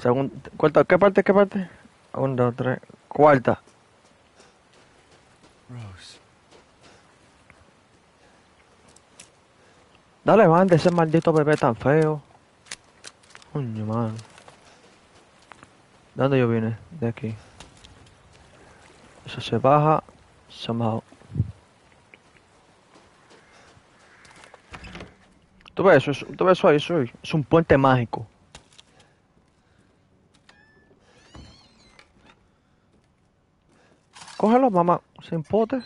Segunda, cuarta, ¿qué parte, qué parte? Un, dos, tres, cuarta. Rose. Dale, de ese maldito bebé tan feo. Coño, man. ¿De dónde yo vine? De aquí. Eso se baja. Somehow. ¿Tú ves eso? Es- ¿Tú ves eso ahí? Eso? Es un puente mágico. Cógelo, mamá, sin pote.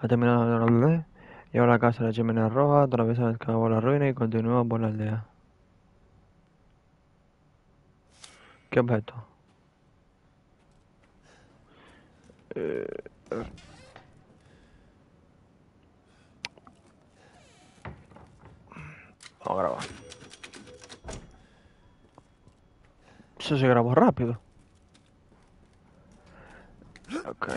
Ha terminado la aldea. Lleva a la casa la chimenea roja, atraviesa el cabo la ruina y continúa por la aldea. ¿Qué objeto? Eh, eh. Vamos a grabar. Eso se grabó rápido. Ok.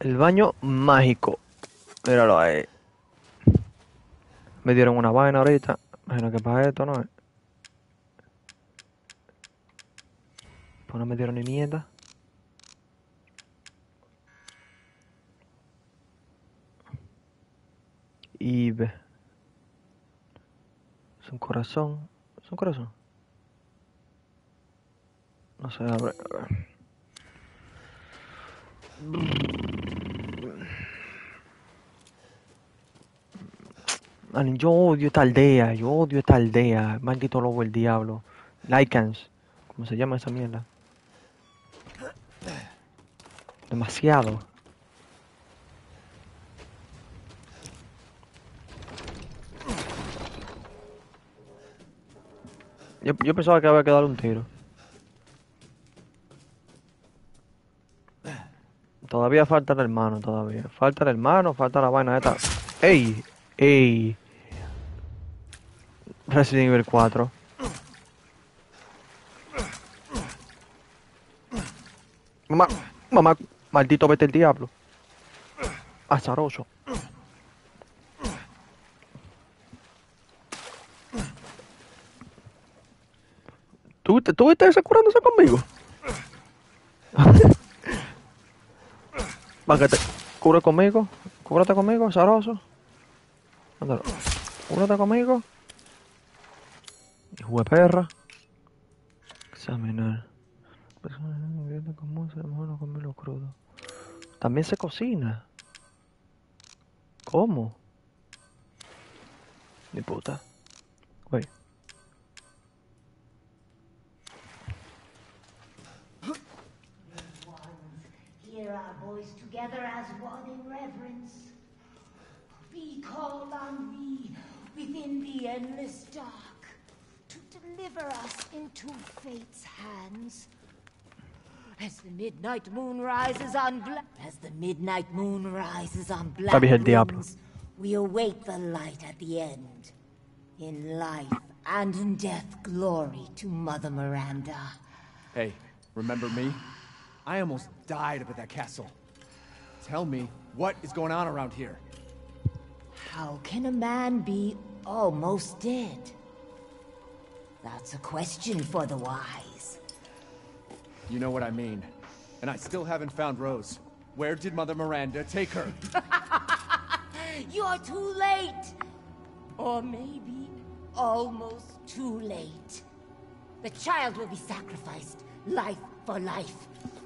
El baño mágico. Míralo ahí. Me dieron una vaina ahorita. Imagino que para esto, ¿no? Pues no me dieron ni mierda. Y ve. Es un corazón. Es un corazón. No se abre. Yo odio esta aldea, yo odio esta aldea. Maldito lobo el diablo. Lycans. ¿Cómo se llama esa mierda? Demasiado. Yo, pensaba que había que darle un tiro. Todavía falta el hermano, todavía. Falta el hermano, falta la vaina esta. ¡Ey! ¡Ey! Resident Evil 4. Mamá, mamá, maldito vete el diablo. Azaroso. ¿Tú, te- tú estás curándose conmigo? Va, que te cubre conmigo. Cúbrate conmigo. Ándalo. Cúbrate conmigo. Hijo de perra. Examinar. Personas crudo. También se cocina. ¿Cómo? Mi puta. Hear our voice together as one in reverence. We call on thee within the endless dark to deliver us into fate's hands. As the midnight moon rises on black, as the midnight moon rises on black Sabe el diablo. winds, we await the light at the end. In life and in death, glory to Mother Miranda. Hey, remember me? I almost died up at that castle. Tell me, what is going on around here? How can a man be almost dead? That's a question for the wise. You know what I mean. And I still haven't found Rose. Where did Mother Miranda take her? You're too late! Or maybe almost too late. The child will be sacrificed, life for life.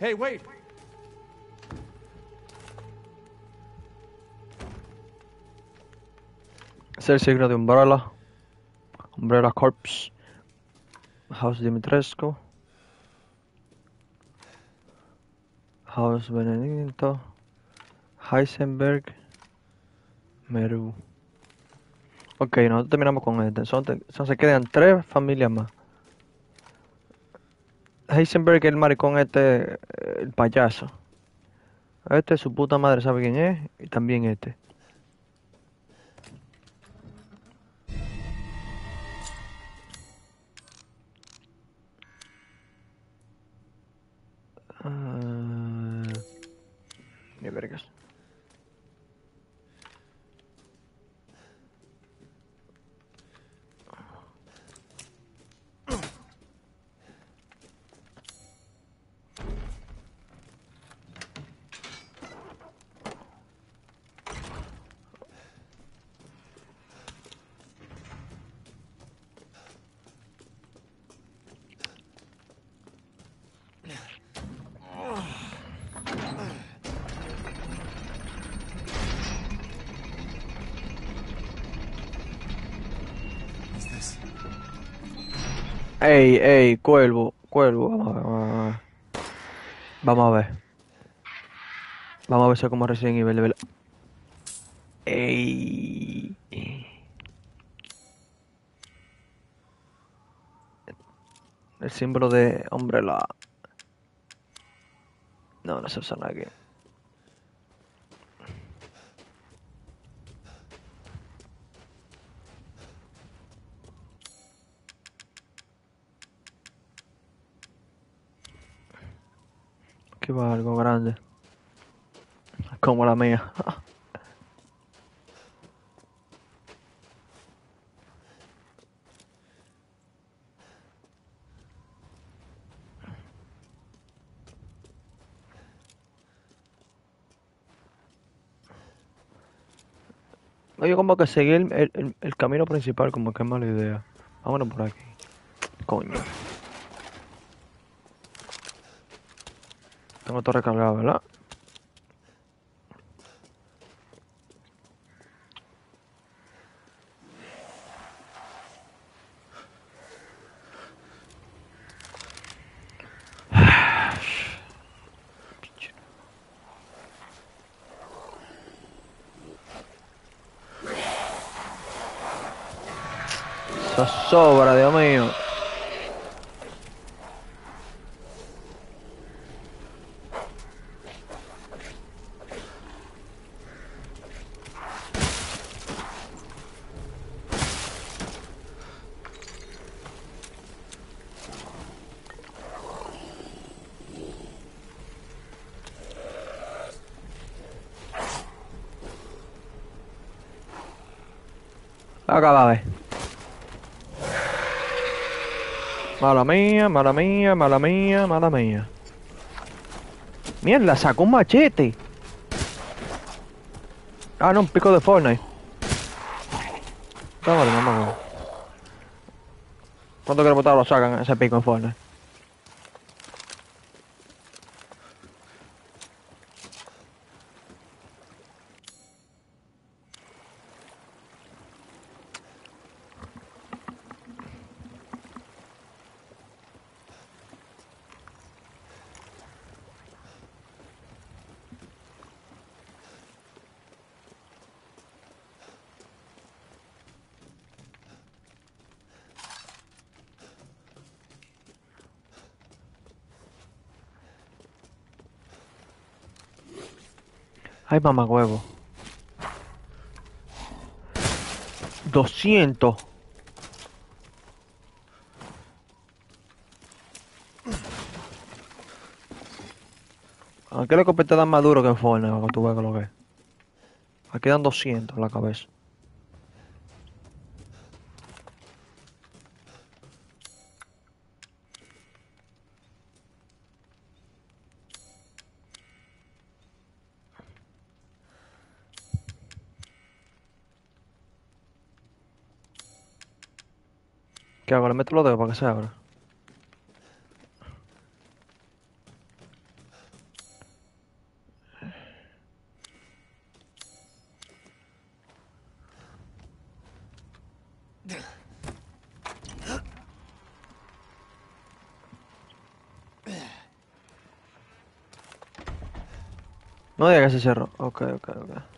hey, wait! Es el signo de Umbrella. Umbrella Corps. House Dimitrescu. House Benedicto. Heisenberg. Meru. Ok, nosotros terminamos con este. Son- se quedan tres familias más. Heisenberg, el maricón este, eh, el payaso. Este, su puta madre sabe quién es. Y también este. Ah, ni vergas. Ey, cuervo, cuervo, vamos a ver, vamos a ver. Vamos a ver. Vamos a ver si es como Evil, de verdad. Ey. El símbolo de Umbrella. No, no se usa nada. Aquí va algo grande. Como la mía. Oye, como que seguir el- el- el camino principal, como que es mala idea. Vámonos por aquí. Coño. Tengo todo recargado, ¿verdad? Eso sobra, Dios mío. Acá va Mala mía, mala mía, mala mía, mala mía. Mierda, sacó un machete. Ah, no, un pico de Fortnite. Está vale, mamá. huevo. ¿Cuánto que lo sacan ese pico en Fortnite? Ay, mamá huevo. 200. Aquí la escopeta dan más duro que en Fortnite, que tú veas que lo que es. Aquí dan 200 en la cabeza. ¿Qué hago? ¿Le meto los dedos para que se abra? No diga que se cerró. Ok, ok, ok.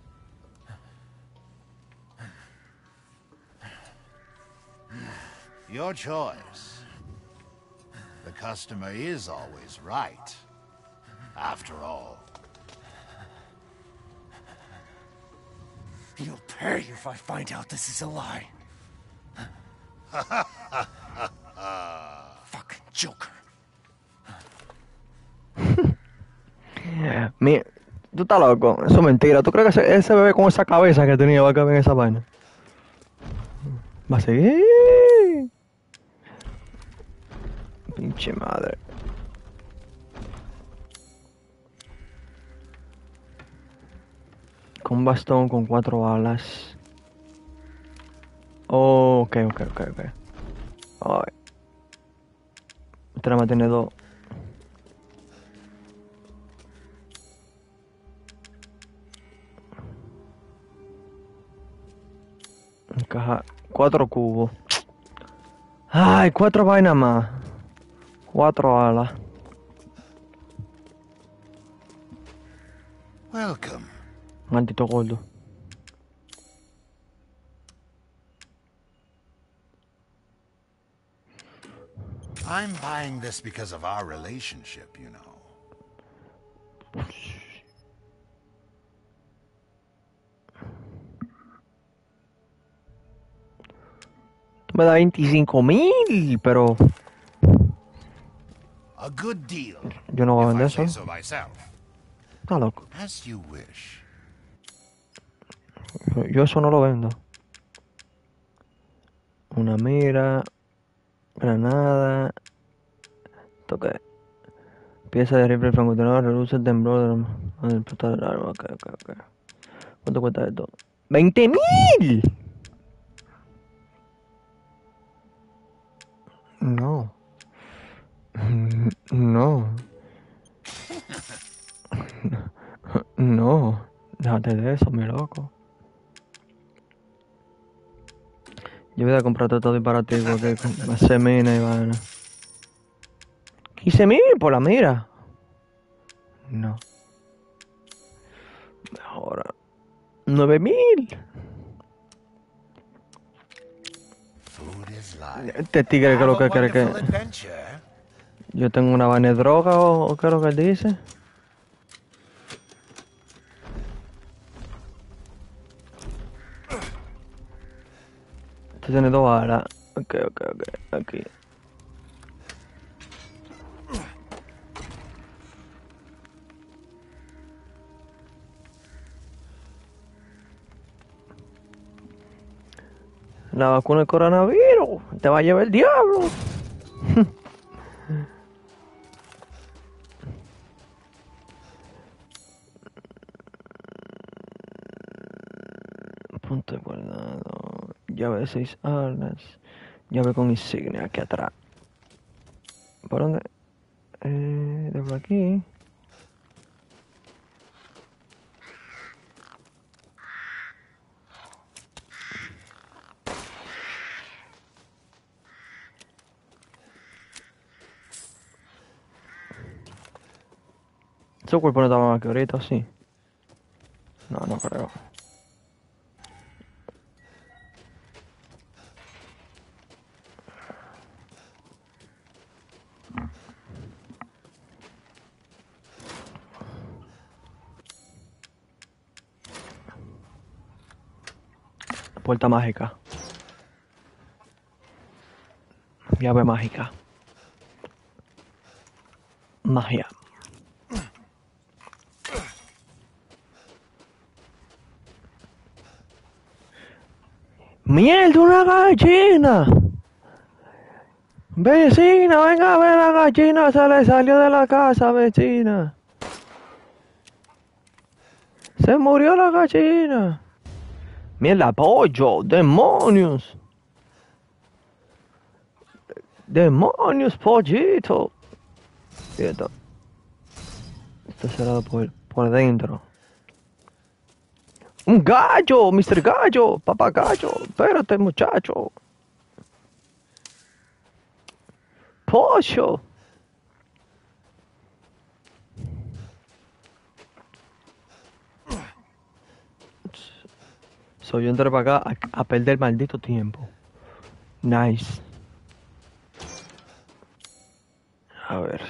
Your choice. The customer is always right. After all. You'll pay if I find out this is a lie. Fucking Joker. Mi- tú estás loco, eso es mentira. ¿Tú crees que ese, ese bebé con esa cabeza que tenía va a caber en esa vaina? Va a seguir. Pinche madre. Con bastón con cuatro balas. Oh, ok, ok, ok, ok. Ay. Tiene dos. Caja, cuatro cubos. Ay, cuatro vainas más. Cuatro alas. Welcome. Maldito gordo. I'm buying this because of our relationship, you know. Me das 25 mil, pero A good deal. yo no voy a vender eso. Está loco. As you wish. Yo eso no lo vendo. Una mira, granada, toque, pieza de rifle francotirador, reduce el temblor del del arma. Ok, ok, ok. ¿Cuánto cuesta esto? ¡20 mil! No. No. No. Déjate de eso, mi loco. Yo voy a comprar todo disparativo que hace mina y vaina. 15 mil por la mira. No. Ahora. 9 mil. Este tigre lo que cree que. Yo tengo una vaina de droga o, o lo que dice. Este tiene dos balas. Ok, ok, ok. Aquí. la vacuna del coronavirus, te va a llevar el diablo. Punto de guardado, llave de seis armas. llave con insignia aquí atrás. ¿Por dónde? Eh, desde aquí. Su cuerpo no estaba más que ahorita, sí. No, no creo. Puerta mágica. Llave mágica. Magia. ¡Mierda, una gallina! Vecina, venga a ver la gallina, se le salió de la casa, vecina. Se murió la gallina. Mierda, pollo, demonios. Demonios, pollito. Y esto. Está cerrado por, por dentro. Un gallo, Mr. Gallo, papá gallo. Espérate, muchacho. Pollo. Soy yo entré para acá a, a perder maldito tiempo. Nice. A ver.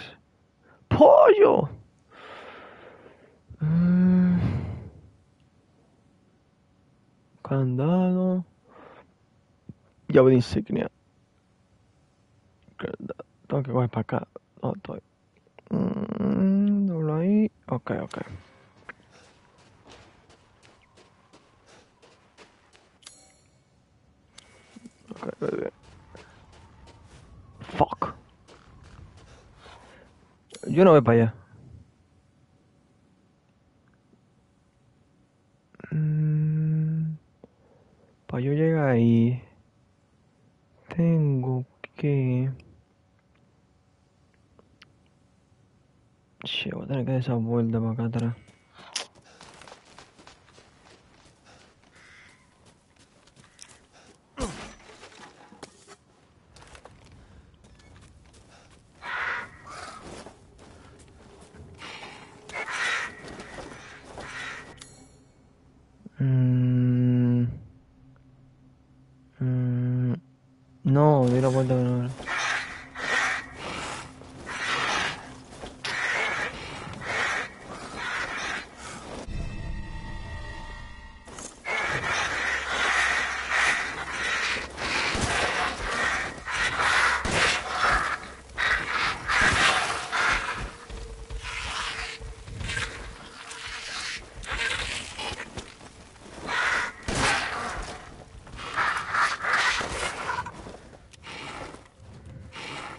Pollo. Mm. Candado. Llave de insignia. Tengo que coger para acá. No estoy. Mm, doblo ahí. Ok, ok. Ok, bebé. Fuck. Yo no voy para allá. Mm, para yo llegar ahí, tengo que... Che, voy a tener que dar esa vuelta para acá atrás. Mm, mm, no, di la vuelta que no era.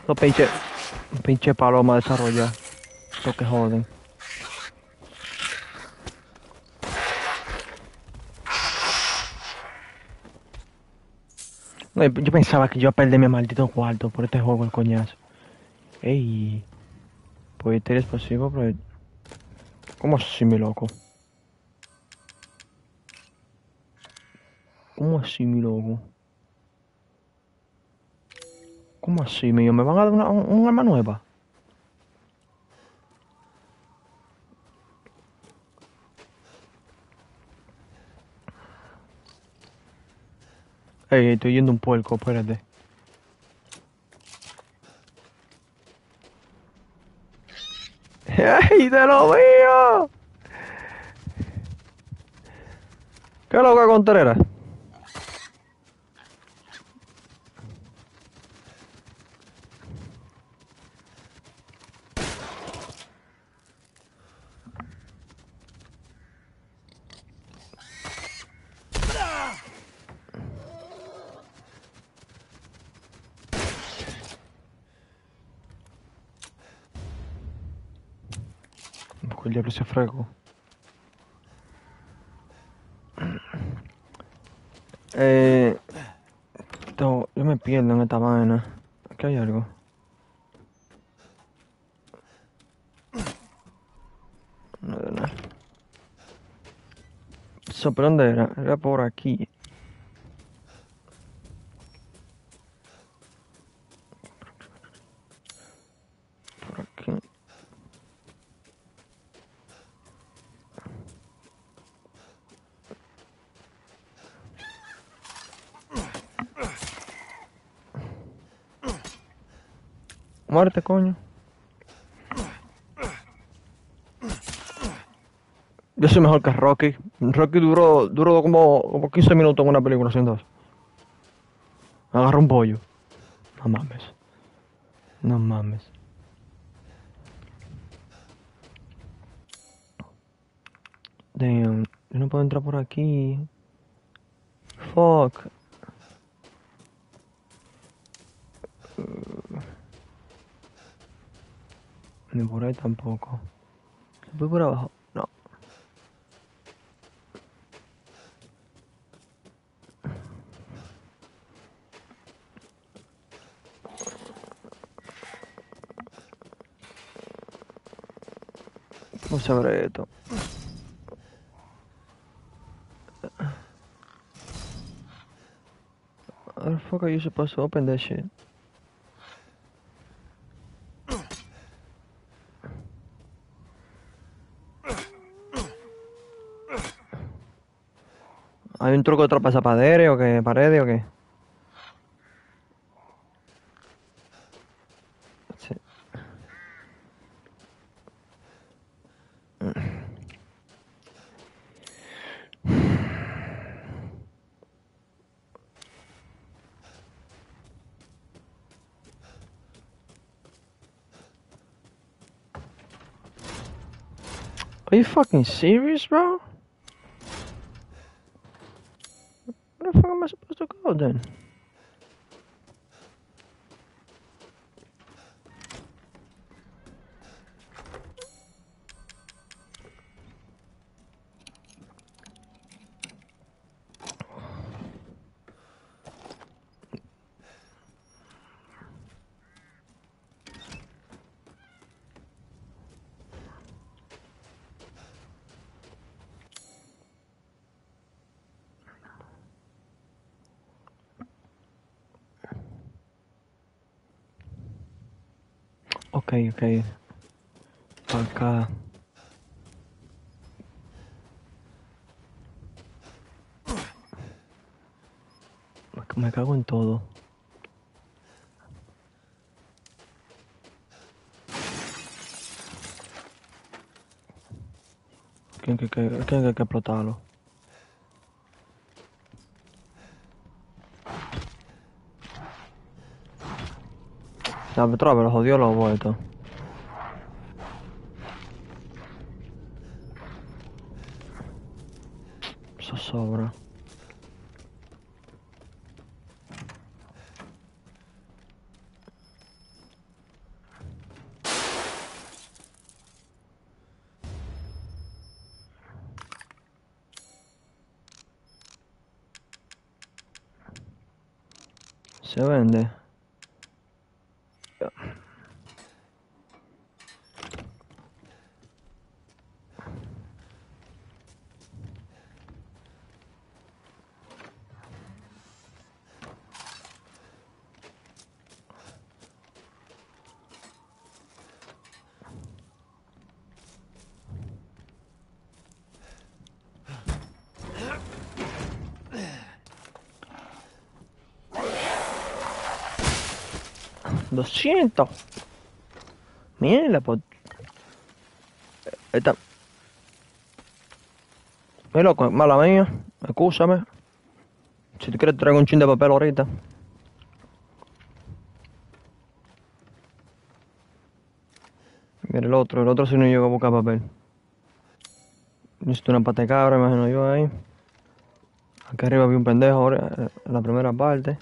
Los pinche, pinche paloma desarrolla. Lo que joden. Yo pensaba que yo iba a perder mi maldito cuarto por este juego, el coñazo. Ey. Pues este es posible, pero... ¿Cómo así, mi loco? ¿Cómo así, mi loco? ¿Cómo así, mío? ¿Me van a dar una, un, arma nueva? Ey, estoy yendo un puerco, espérate. ¡Ey, te lo mío! ¿Qué es lo que Contreras? Ese frego. Eh, me pierdo en esta vaina. Aquí hay algo. No de nada. So, ¿por dónde era? Era por aquí. Muerte, coño. Yo soy mejor que Rocky. Rocky duró, duró como, como 15 minutos en una película haciendo eso. Agarra un pollo. No mames. No mames. Damn. Yo no puedo entrar por aquí. Fuck. Ni por ahí tampoco. ¿Se puede por abajo? No. ¿Cómo se abre esto? How the fuck are you supposed to open that shit? ¿Hay un truco de tropas paredes o qué? ¿Paredes o qué? Sí. Are you fucking serious, bro? Where the fuck am I supposed to go then? Ok, ok. Acá. Me- cago en todo. ¿Quién que, que, que que explotarlo? La otra vez lo jodió los 200. Mierda, pues. Esta. Mira, mala mía. Excúsame. Si tú quieres, traigo un chin de papel ahorita. Mira el otro, el otro si no llega a buscar papel. Necesito una pata de cabra, imagino yo ahí. Aquí arriba vi un pendejo ahora, eh, en la primera parte.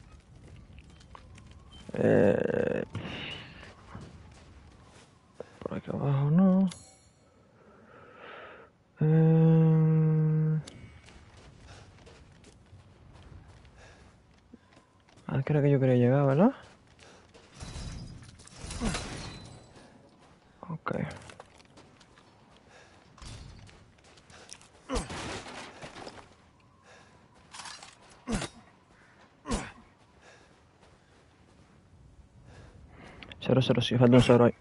0 si fallon saray.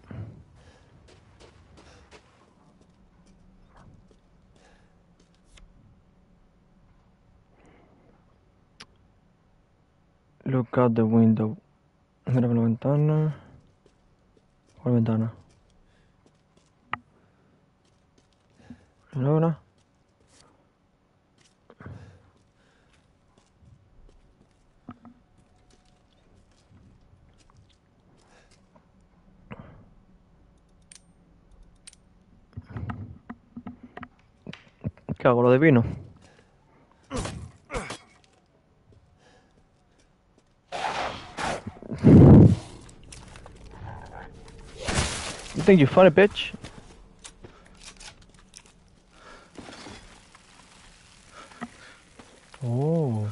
Look at the window. Mira per la ventana. ¿Cuál ventana? ¿La ventana? ¿Qué hago? ¿Lo de vino? You think you're funny, bitch? Oh.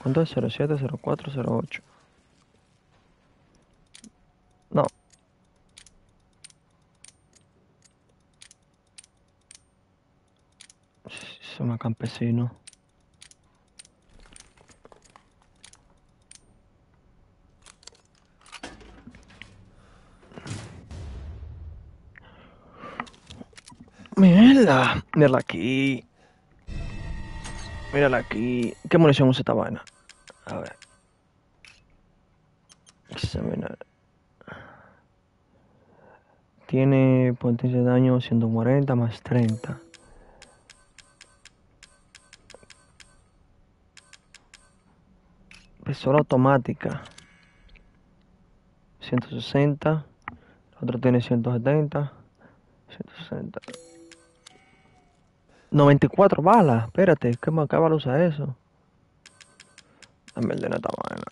¿Cuánto es? 07, 04, 08. No. Sono campesino. Mierda, mírala aquí. Mírala aquí. ¿Qué munición usa esta vaina? A ver. Examinar. Tiene potencia de daño 140 más 30. Pistola automática. 160. El otro tiene 170. 160. 94 balas. Espérate, ¿qué me acaba de usar eso? El de esta vaina.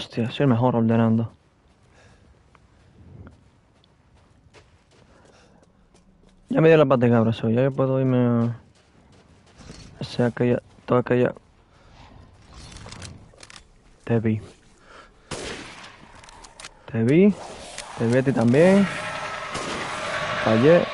Hostia, soy el mejor ordenando. Ya me dio la pata de cabra, soy. Ya puedo irme a... Aquella... Toda aquella... Te vi. Te vi. Te vi a ti también. Fallé.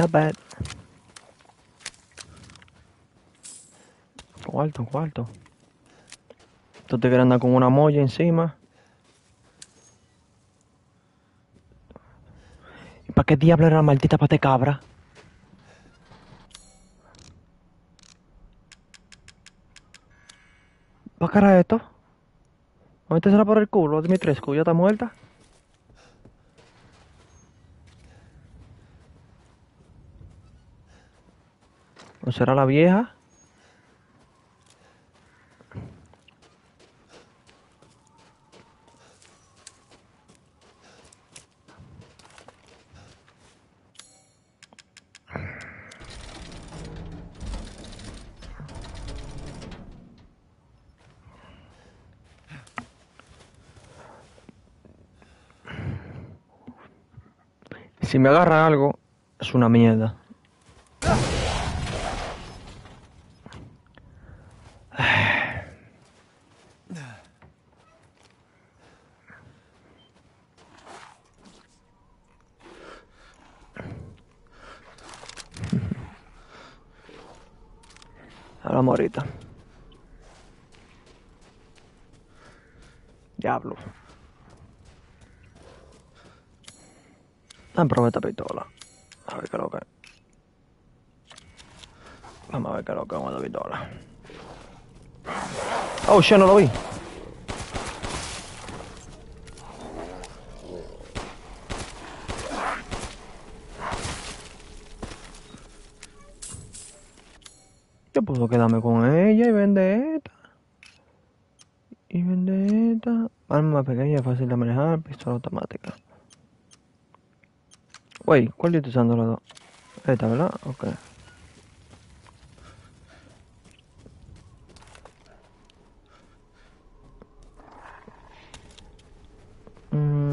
Not bad. Cuarto, cuarto. Tú te quieres andar con una molla encima. ¿Y para qué diablo era la maldita pate cabra? ¿Para cara esto? Métesela por el culo, Dimitrescu, ¿ya está muerta? ¿O será la vieja? Si me agarra algo, es una mierda. Hablamos ahorita. Diablo. Vamos a probar esta pistola. A ver qué es lo que. Vamos a ver qué lo que es esta pistola. Oh, shit, no lo vi. Yo puedo quedarme con ella y vender esta. Y vender esta. Arma pequeña, fácil de manejar, pistola automática. Wey, ¿cuál yo estoy usando los dos? Esta, ¿verdad? Ok. Mm.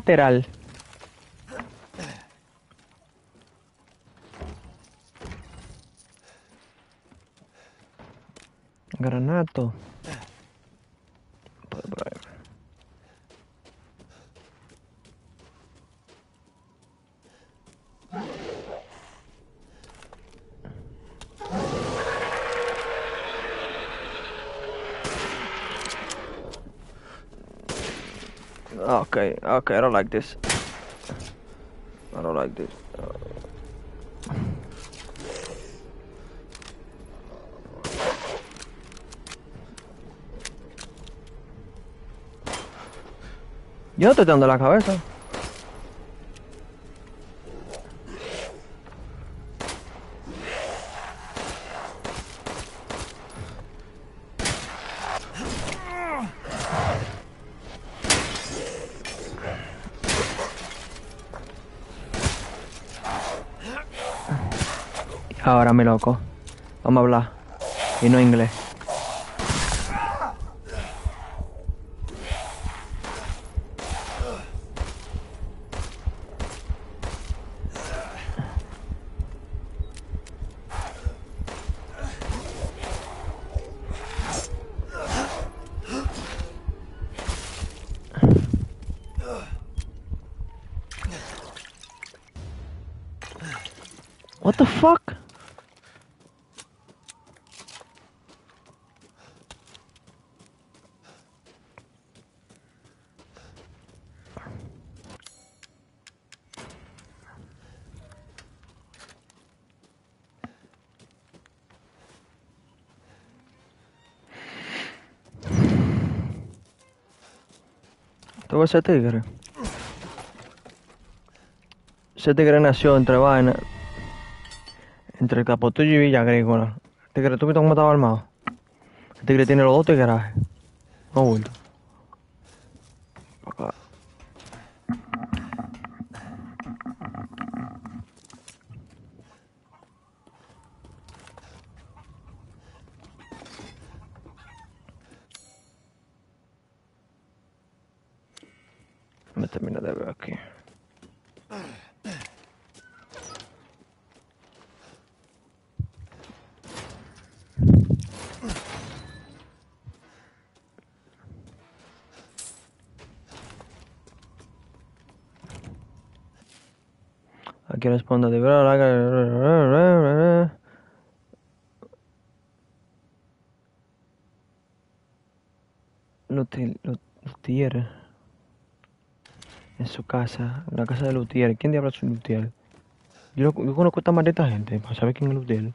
Colateral. Granato. Okay, okay, I don't like this. I don't like this. Yo no te dando la cabeza. Loco. Vamos a hablar. Y no inglés. Todo ese tigre. Ese tigre nació entre vaina. Entre Capotillo y Villa Agrícola. El tigre, ¿tú viste cómo estaba armado? El tigre tiene los dos tigreajes. No bulto. Acá. Me termina de ver aquí. Aquí responde de Luti- Lu- Lutier. En su casa, en la casa de Lutier. ¿Quién diablos es Lutier? Yo, yo conozco esta maldita gente para saber quién es Lutier.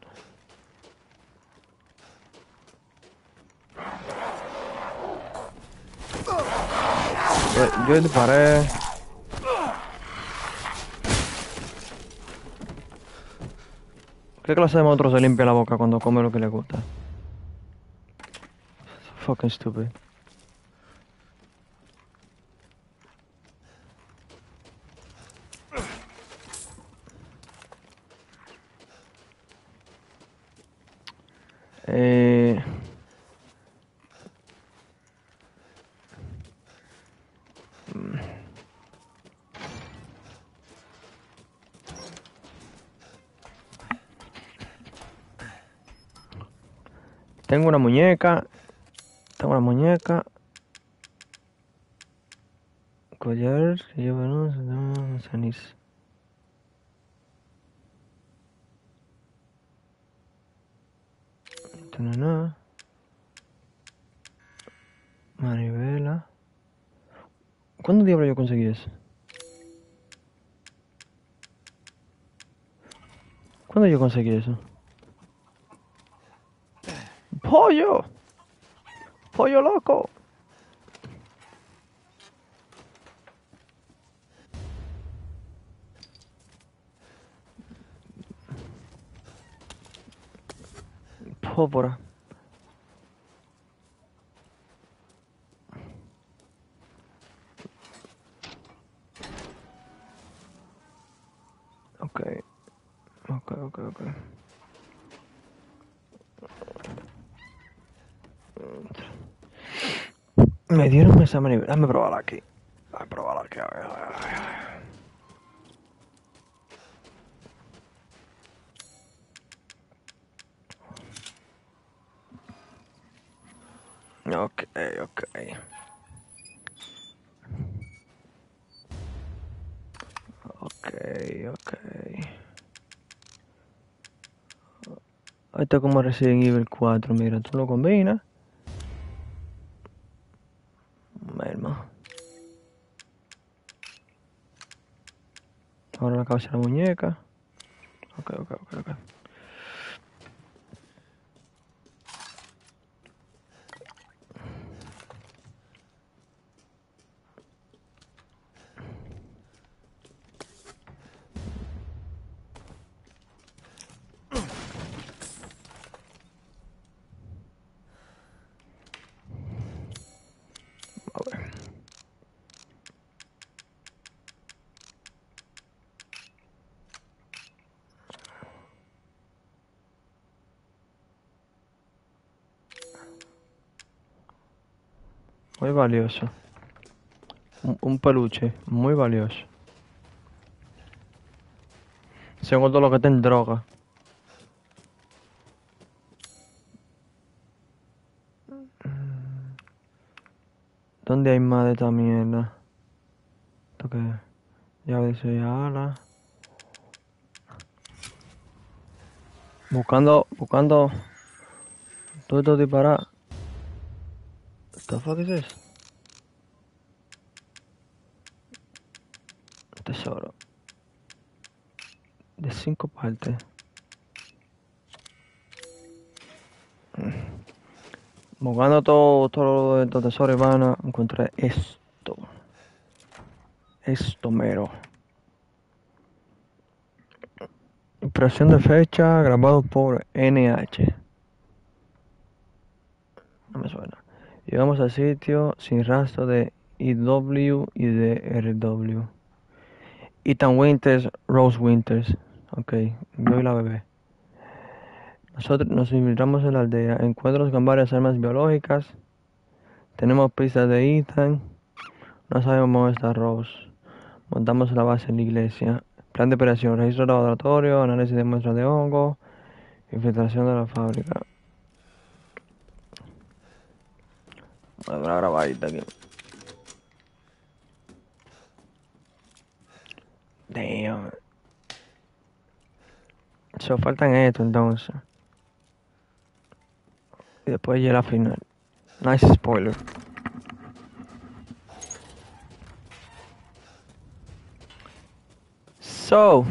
Yo, yo disparé. ¿Qué clase de monstruo se limpia la boca cuando come lo que le gusta? Fucking stupid. Eh... Tengo una muñeca. Tengo una muñeca. Collar, lleva no, es nada. Manivela. ¿Cuándo diablo yo conseguí eso? ¿Cuándo yo conseguí eso? ¡Pollo! ¡Pollo loco! Pólvora. Ok. Ok, ok, ok. Me dieron esa manivela. Dame probarla aquí. Dame probarla aquí. A ver, a ver, a ver, a ver. Ok, ok. Ok. Esto es como Resident Evil 4, mira, tú lo combinas. Merma. Ahora la cabeza de la muñeca. Ok, ok, ok, ok. Valioso. Un, peluche, muy valioso. Segundo lo que está en droga. ¿Dónde hay más de esta mierda? ¿Esto qué es? Llave de alas. Buscando, buscando. Todo esto disparar. The fuck this? Tesoro. De cinco partes. Buscando todo, todo estos tesoros van a encontrar esto. Esto mero. Impresión de fecha grabado por NH. No me suena. Llegamos al sitio sin rastro de IW y de RW. Ethan Winters, Rose Winters. Ok, yo y la bebé. Nosotros nos infiltramos en la aldea. Encuentros con varias armas biológicas. Tenemos pistas de Ethan. No sabemos dónde está Rose. Montamos la base en la iglesia. Plan de operación. Registro de laboratorio. Análisis de muestras de hongo. Infiltración de la fábrica. Una grabadita aquí. Damn. So faltan esto entonces. Y después ya la final. Nice spoiler. So.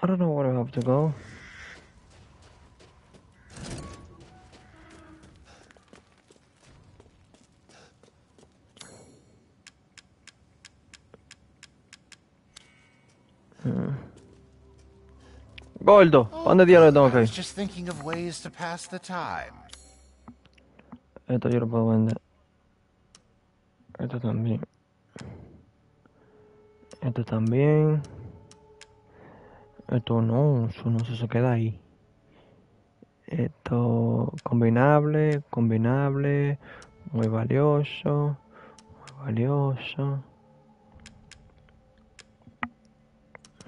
I don't know where I have to go. Hmm. Gordo, ¿pa' ¿dónde diablos tengo que I ir? was just thinking of ways to pass the time. Esto yo lo puedo vender. Esto también. Esto también. Esto no, eso no, se queda ahí. Esto combinable, combinable, muy valioso, muy valioso.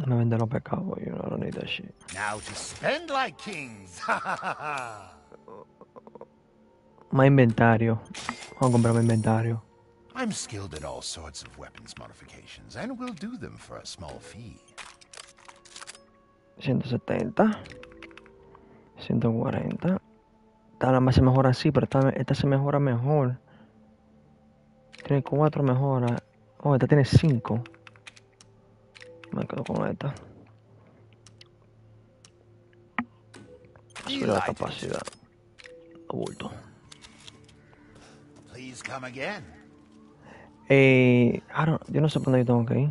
No vende los pecados, you know, I don't need that shit. Now to spend like kings. Más inventario. Vamos a comprar más inventario. I'm skilled at all sorts of weapons modifications, and will do them for a small fee. 170. 140. Esta nada más se mejora así, pero esta, esta se mejora mejor. Tiene 4 mejoras. Oh, esta tiene 5. Me quedo con esta. Sube la capacidad. Bulto. Please come again. Eh, I don't- yo no sé por dónde yo tengo que ir.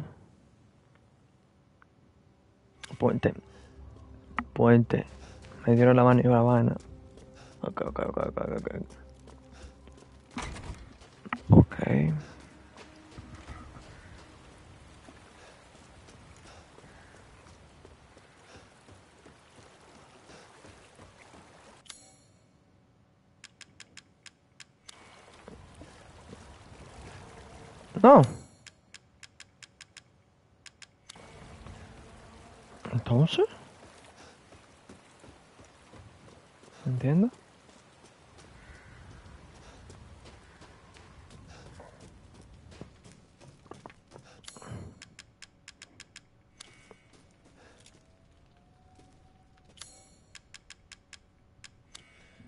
Puente. Puente. Me dieron la mano y la vaina. Ok, ok, ok, ok, ok. Ok. No. Entonces. ¿Entiendo?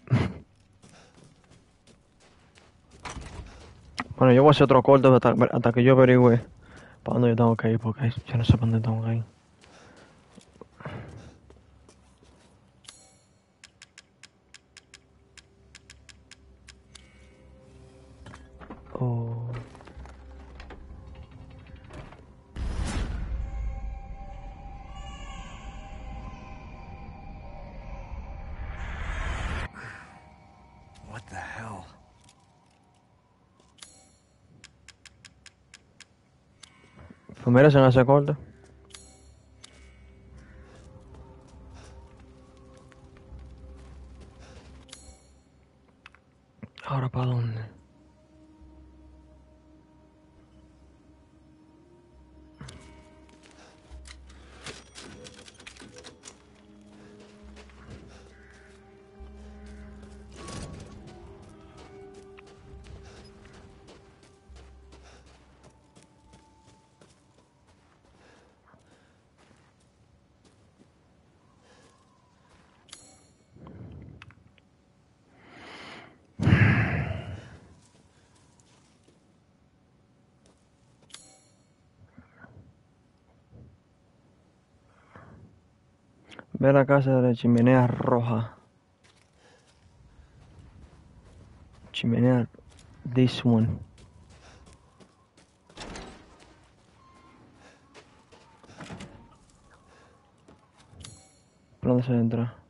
Bueno, yo voy a hacer otro corte hasta, hasta que yo averigüe para dónde yo tengo que ir, porque yo no sé para dónde tengo que ir. Pues mira, se me Ve a la casa de chimenea roja. Chimenea. This one. ¿Por dónde se entra?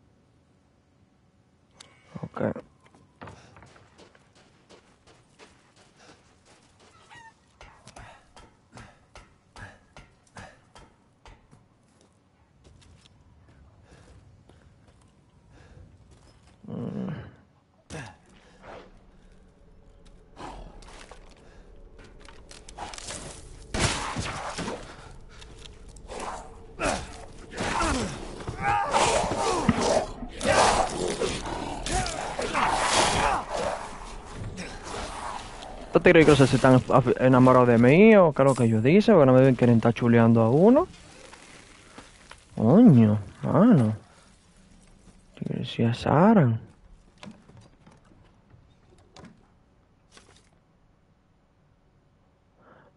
¿Estos tigres se están enamorados de mí o qué es lo que ellos dicen? Porque no me ven quieren estar chuleando a uno. Coño, mano. Tigres se asaran.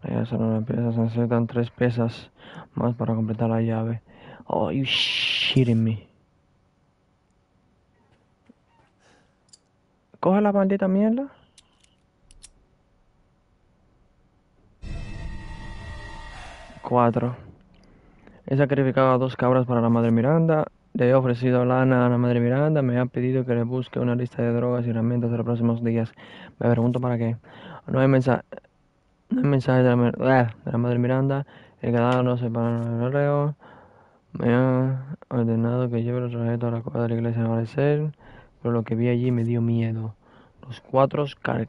Ya son una pieza, se necesitan tres piezas más para completar la llave. Oh, you shitting me. Coge la maldita mierda. Cuatro. He sacrificado a dos cabras para la madre Miranda. Le he ofrecido lana a la madre Miranda. Me ha pedido que le busque una lista de drogas y herramientas de los próximos días. Me pregunto para qué. No hay mensaje. No hay mensaje de la, mer- ah, de la madre Miranda. El cadáver no se para el reo. Me ha ordenado que lleve los objetos a la cuadra de la iglesia a amanecer. pero lo que vi allí me dio miedo. Los cuatro car-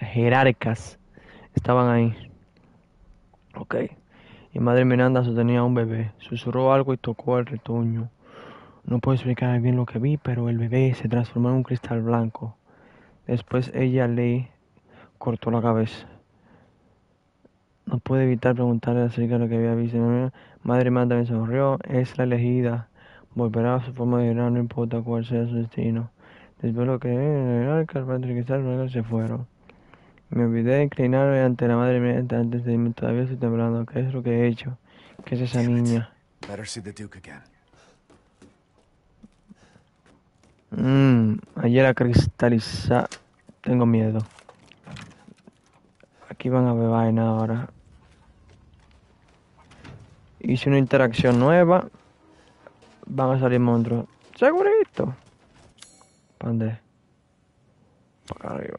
jerarcas estaban ahí. Ok. Y Madre Miranda sostenía a un bebé. Susurró algo y tocó el retoño. No puedo explicar bien lo que vi, pero el bebé se transformó en un cristal blanco. Después ella le cortó la cabeza. No pude evitar preguntarle acerca de lo que había visto. Madre Miranda me sonrió. Es la elegida. Volverá a su forma de no importa cuál sea su destino. Después lo que el cristal se fueron. Me olvidé de inclinarme ante la madre mía antes de irme. Todavía estoy temblando. ¿Qué es lo que he hecho? ¿Qué es esa niña? Better see the Duke again. Mmm, ayer la cristaliza. Tengo miedo. Aquí van a ver vaina ahora. Hice una interacción nueva. Van a salir monstruos. Segurito. Pande. Para acá arriba.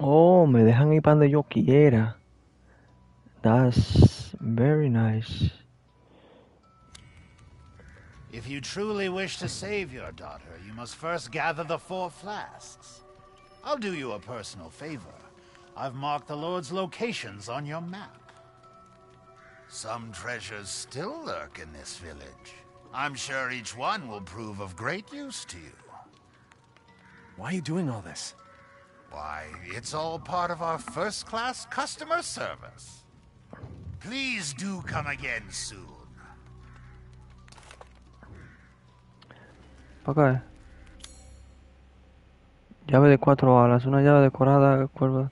Oh, me dejan ir para donde yo quiera. That's very nice. If you truly wish to save your daughter, you must first gather the four flasks. I'll do you a personal favor. I've marked the Lord's locations on your map. Some treasures still lurk in this village. I'm sure each one will prove of great use to you. Why are you doing all this? Why, it's all part of our first class customer service. Please do come again soon. ¿Para acá? Llave de cuatro alas, una llave decorada, cuerva.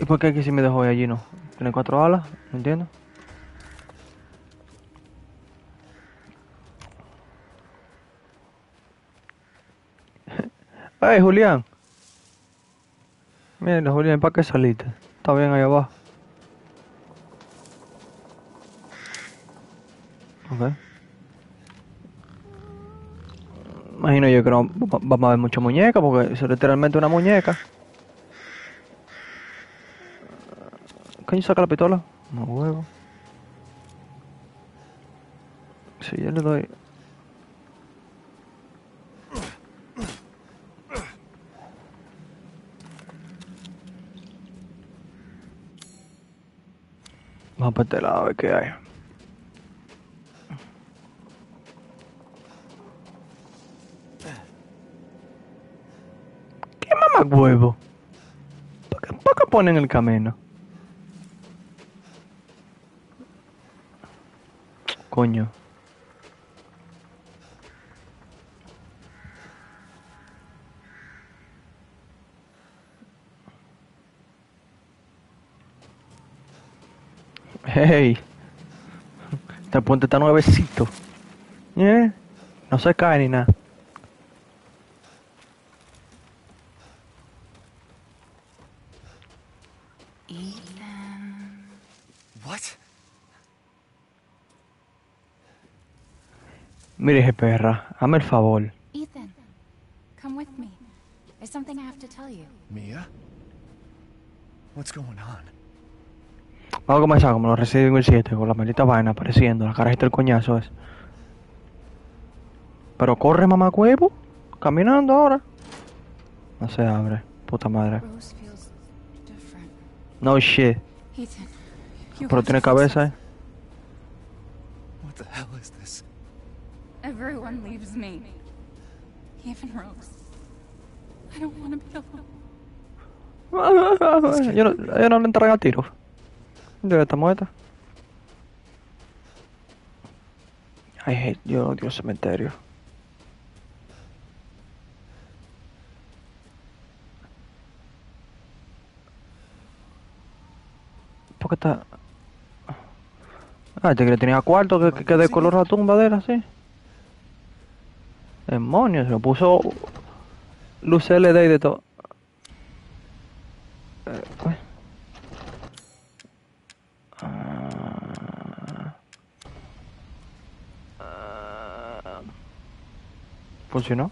¿Y por qué aquí sí me dejó y allí no? ¿Tiene cuatro alas? No entiendo. ¡Hey, Julián! Mira, Julián, ¿para qué saliste? Está bien ahí abajo. Ok. Imagino yo que no va- vamos a ver mucha muñeca porque es literalmente una muñeca. ¿Coño saca la pistola? No huevo. Si yo le doy. Vamos para este lado a ver qué hay. ¿Qué mamá huevo? ¿Para qué, para qué ponen el camino? Coño. Hey, Este puente está nuevecito. ¿Eh? No se cae ni nada. Mire, je perra, hazme el favor. Ethan, come with me. There's something I have to tell you. Mia? What's going on? Vamos a comenzar como los Resident Evil 7, con la maldita vaina apareciendo, la carajita del coñazo es. Pero corre mamacuevo, caminando ahora. No se abre, puta madre. Rose feels different. No shit. Pero tiene cabeza, eh. What the hell is this? Everyone leaves me. Even Rose. I don't want to be alone. Yo no, ellos no le entran a Debe estar muerta. I hate, yo odio el cementerio. ¿Por qué está? Ah, este que le tenía cuarto que, que, que de color la tumba de él así. Demonios, se lo puso luz LED y de todo. Eh, pues. Ah. Ah. ¿Funcionó?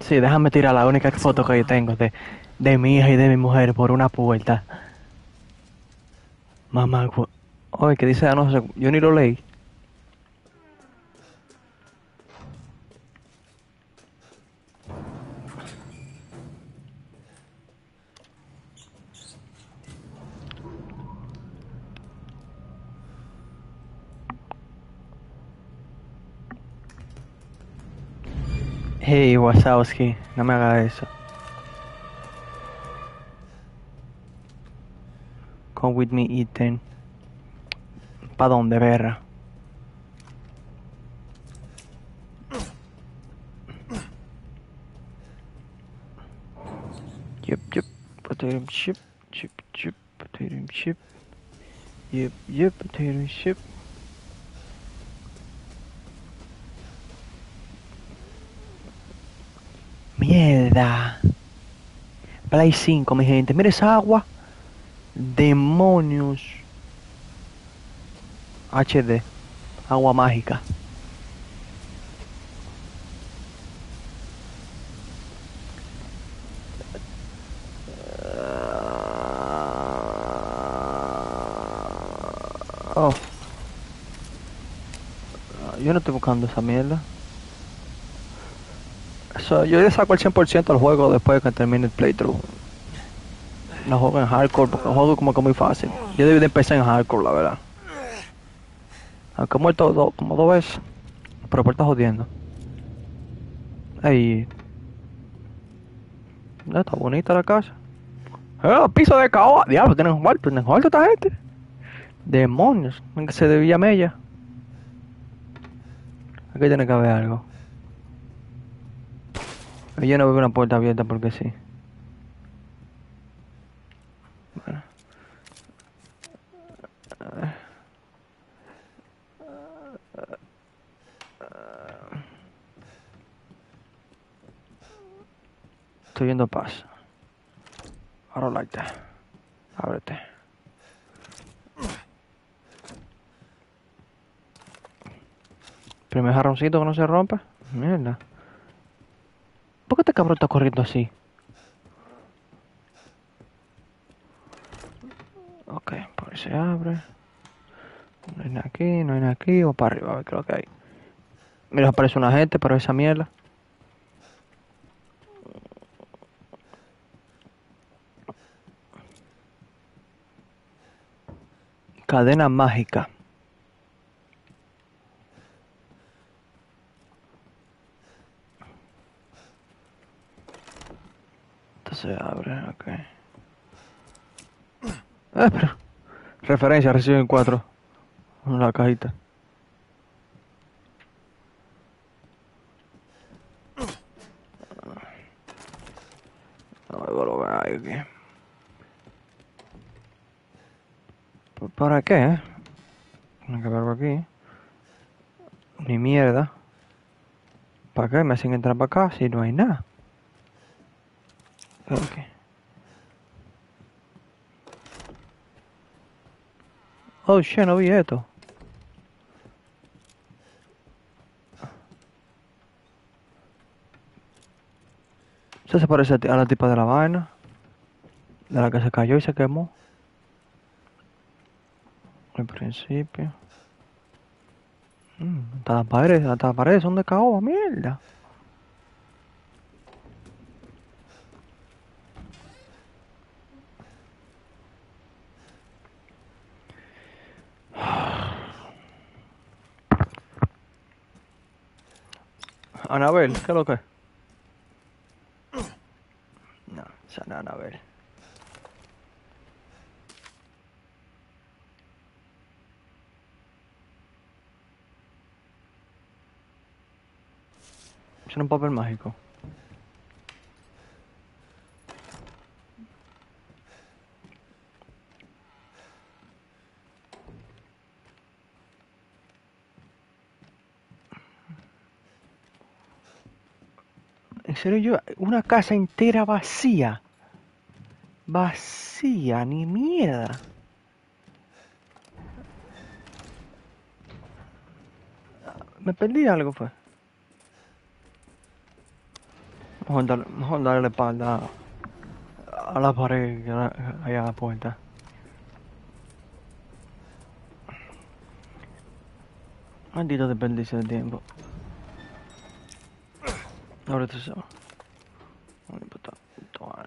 Sí, déjame tirar la única foto que yo tengo de, de mi hija y de mi mujer por una puerta. Mamá, oye, ¿qué dice? No sé, yo ni lo leí. Hey, Wazowski, no me haga eso. Come with me, Ethan. ¿Pa dónde, verra? Yep, yep. Potato chip, chip, chip, potato chip. Yep, yep, potato chip. Mierda. Play 5, mi gente. Mira esa agua. Demonios. HD. Agua mágica. Oh. Yo no estoy buscando esa mierda. Yo le saco el 100% al juego después de que termine el playthrough. No juego en hardcore porque juego como que muy fácil. Yo debí de empezar en hardcore, la verdad. Aunque he muerto do- como dos veces. Pero por estar jodiendo. Ey. No, está bonita la casa. ¡Eh! Piso de caoba. Diablo, tienen cuarto. ¿Tienen cuarto esta gente? Demonios. Que se debía mella. Aquí tiene que haber algo. Yo no veo una puerta abierta porque sí. Bueno. Estoy viendo paz. Don't like that. Ábrete. Primer jarroncito que no se rompe. Mierda. ¿Por qué este cabrón está corriendo así? Ok, por ahí se abre. No hay nada aquí, no hay nada aquí. O para arriba, a ver qué lo que hay. Mira, aparece una gente, pero esa mierda. Cadena mágica. Entonces abre, ok. Ah, pero. Referencia, reciben 4. En la cajita. A ver lo hay aquí. Pa, ¿Para qué? eh? Hay que algo aquí. Ni mierda. ¿Para qué me hacen entrar para acá si no hay nada? Ok. Oh shit, no vi esto. Se parece a la tipa de la vaina. De la que se cayó y se quemó. Al principio. Mm, hasta las paredes, hasta las paredes son de caoba, mierda. Anabel, ¿qué es lo que? No, esa no Anabel. Eso es un papel mágico. Serio, yo, una casa entera vacía. Vacía, ni mierda. Me perdí algo, fue. Mejor darle, mejor darle la espalda a, la pared, allá a la puerta. Maldito desperdicio de tiempo. Puta, puta,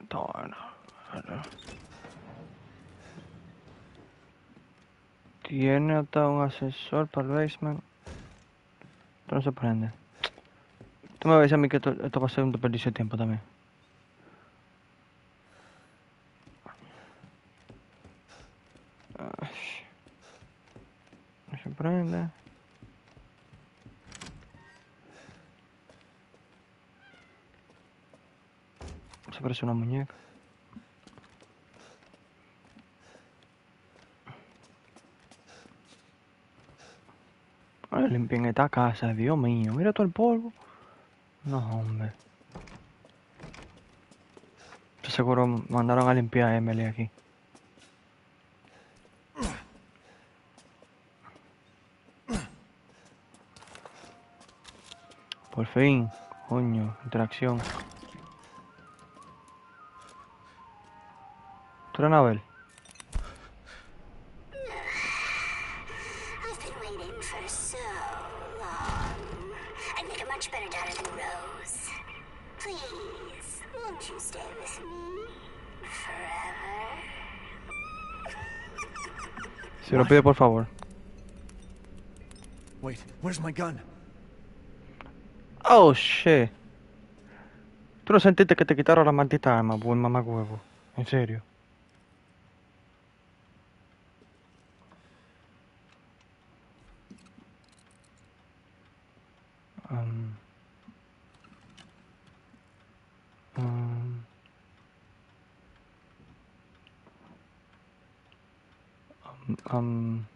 puta. Tiene hasta un ascensor para el basement. Pero no se prende. Tú me ves a mí que esto, esto va a ser un desperdicio de tiempo también. Ay. No se prende. Se parece una muñeca. Ahora limpien esta casa, Dios mío. Mira todo el polvo. No, hombre. Yo seguro mandaron a limpiar a Emily aquí. Por fin, coño, interacción. With me forever? Si lo pide, por favor. Wait, where's my gun? Oh, shit. ¿Tú no sentiste que te quitaron la maldita arma, buen mamá huevo? En serio. Um, um, um, um,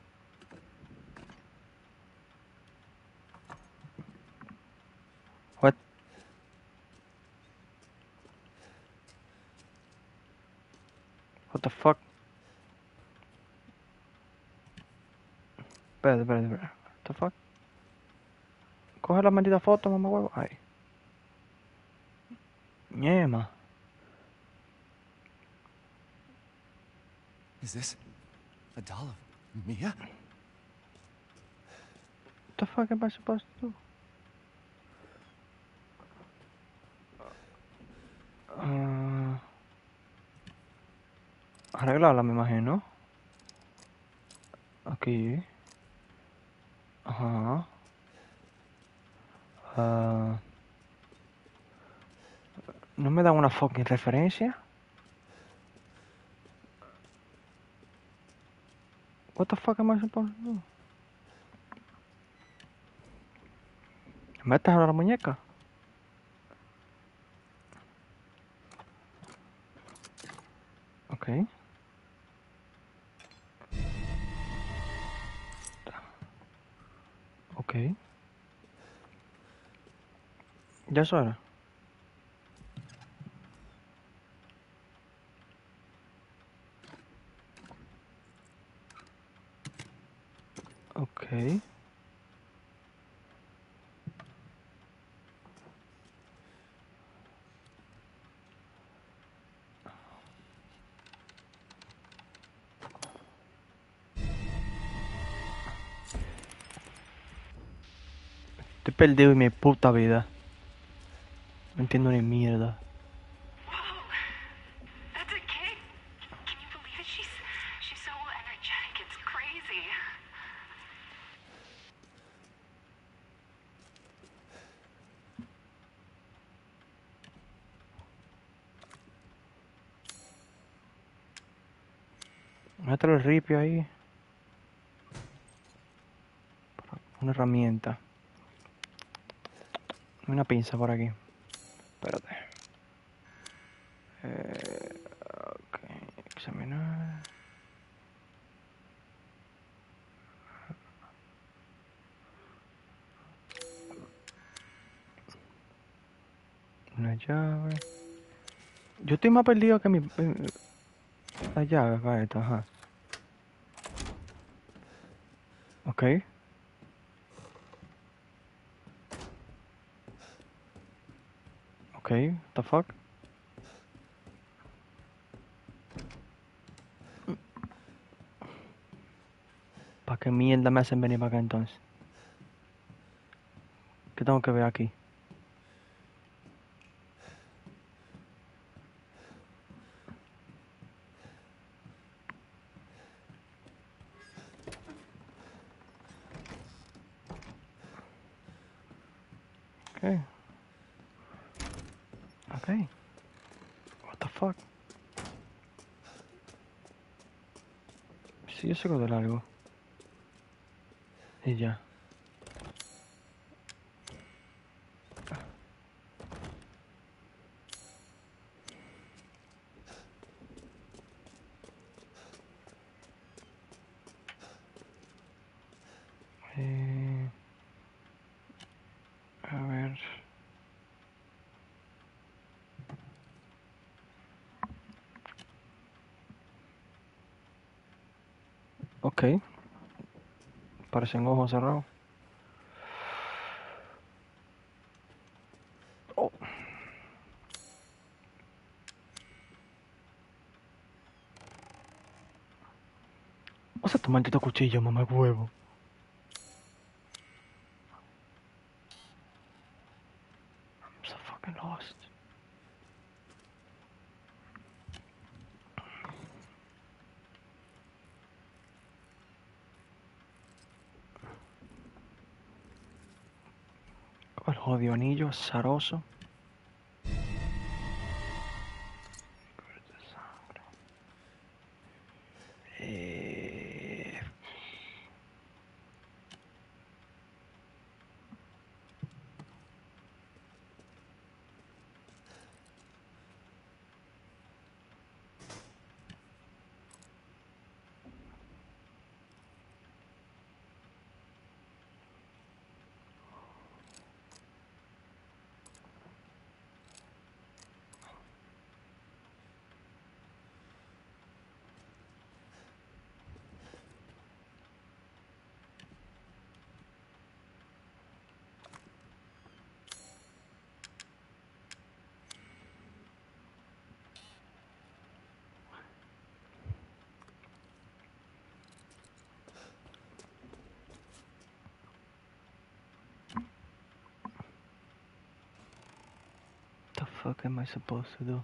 what? What the fuck? Espérate, espérate, espérate. What the fuck? Coge la maldita foto, mamá huevo. Ay. Ñema. Is this a doll of Mia? What the fuck am I supposed to do? Ah, arreglarla, me imagino. Aquí. Ajá. Ah, ¿No me da una fucking referencia? What the fuck am I supposed to do? ¿Metes a la muñeca? Okay. Ya es hora. Ok. Estoy perdido en mi puta vida. No entiendo ni mierda. Mételo el ripio ahí. Una herramienta. Una pinza por aquí. Espérate. Eh, ok, examinar. Una llave. Yo estoy más perdido que mi... eh, La llave para esto, ajá. Ok. Ok, what the fuck? ¿Para qué mierda me hacen venir para acá entonces? ¿Qué tengo que ver aquí? Okay. Okay. What the fuck? Sí, yo sé de largo. Y ya. Eh, a ver. Ok. Parecen ojos cerrados. Oh. Usa tu maldito cuchillo, mamá huevo. I'm so fucking lost. El jodido anillo azaroso. Fuck am I supposed to do?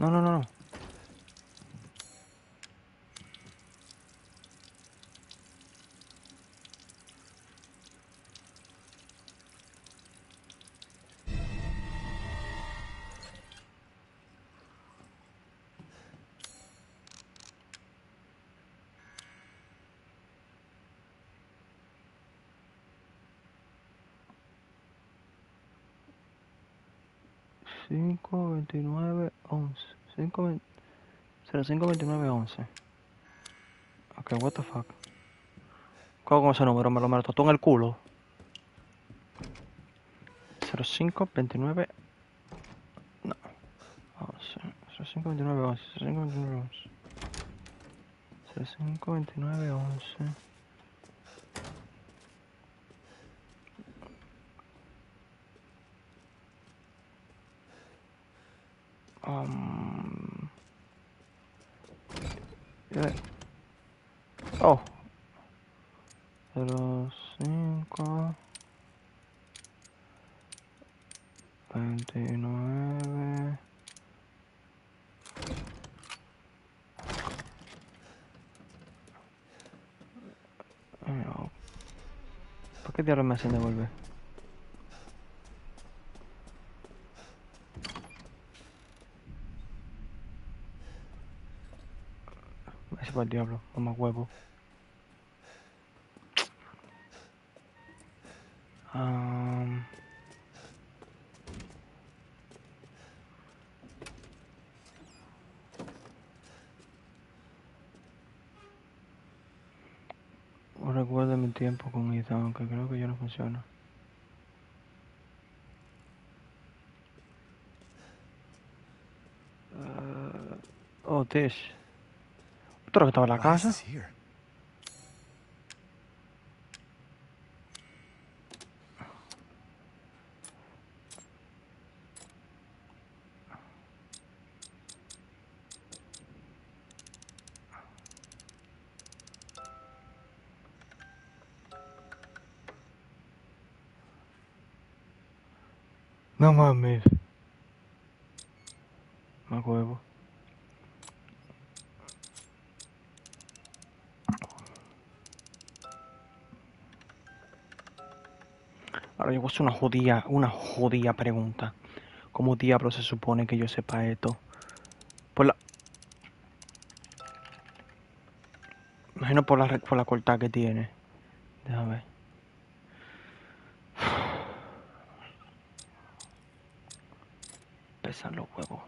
No, no, no, no. Cinco veintinueve once. Cinco vein- cero cinco veintinueve once. Ok, what the fuck. ¿Qué hago con ese número? Me lo me lo en el culo. 05 29 No 11 05 29 11 05 29 11 05 29 11 Um, yeah. Oh. Cero cinco veintinueve Ay, no. ¿Por qué diablos me hacen devolver? Ese fue el diablo, mamá huevo. Um, no recuerdo mi tiempo con Ethan, aunque creo que ya no funciona. Uh, oh, this. Otro que estaba en la casa. No mames. Más huevo. Ahora yo voy hacer una jodida, una jodida pregunta. ¿Cómo diablo se supone que yo sepa esto? Por la... Imagino por la, por la cortada que tiene. Déjame ver. Pesan los huevos.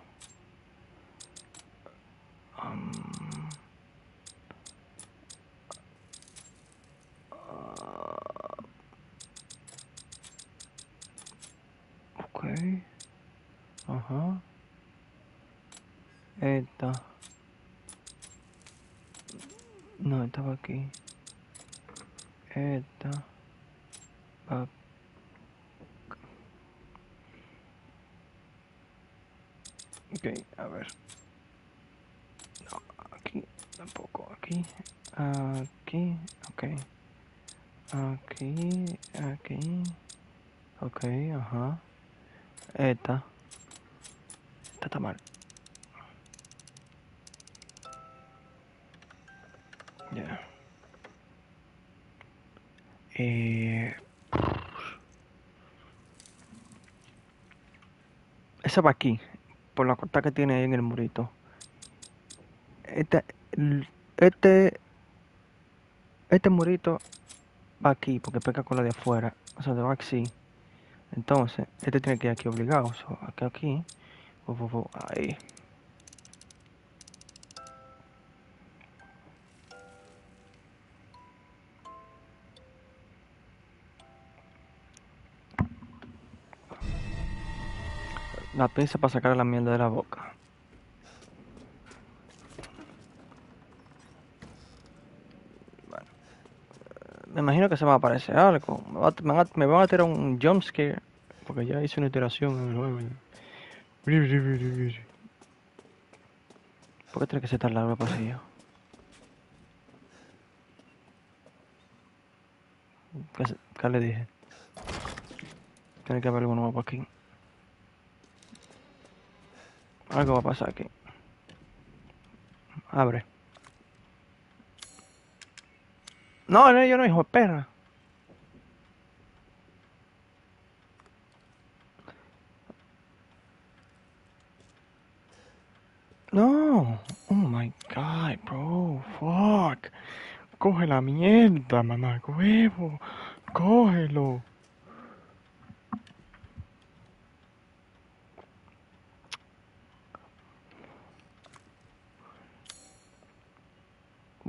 Am. Ah. ok. Ajá. Esta. No, estaba aquí. Esta. Va Ok, a ver. No, aquí tampoco. Aquí. Aquí. Ok. Aquí. Aquí. Ok, ajá. Esta. Esta está mal. Ya. Eh. Esa va aquí, por la corta que tiene ahí en el murito. Este, este, este murito va aquí, porque pega con la de afuera. O sea, de va así. Entonces, este tiene que ir aquí obligado. So, aquí, aquí. Fu, ahí. La pinza para sacar la mierda de la boca. Eh, me imagino que se me va a aparecer algo. Me, van, a, me van a tirar un jump scare. Porque ya hice una iteración en el juego. ¿Por qué tiene que ser tan largo el pasillo? ¿Qué, qué le dije? Tiene que haber algo nuevo aquí. Algo va a pasar aquí. Abre. No, no, yo no, hijo de perra. No. Oh my god, bro. Fuck. Coge la mierda, mamá. Huevo. Cógelo.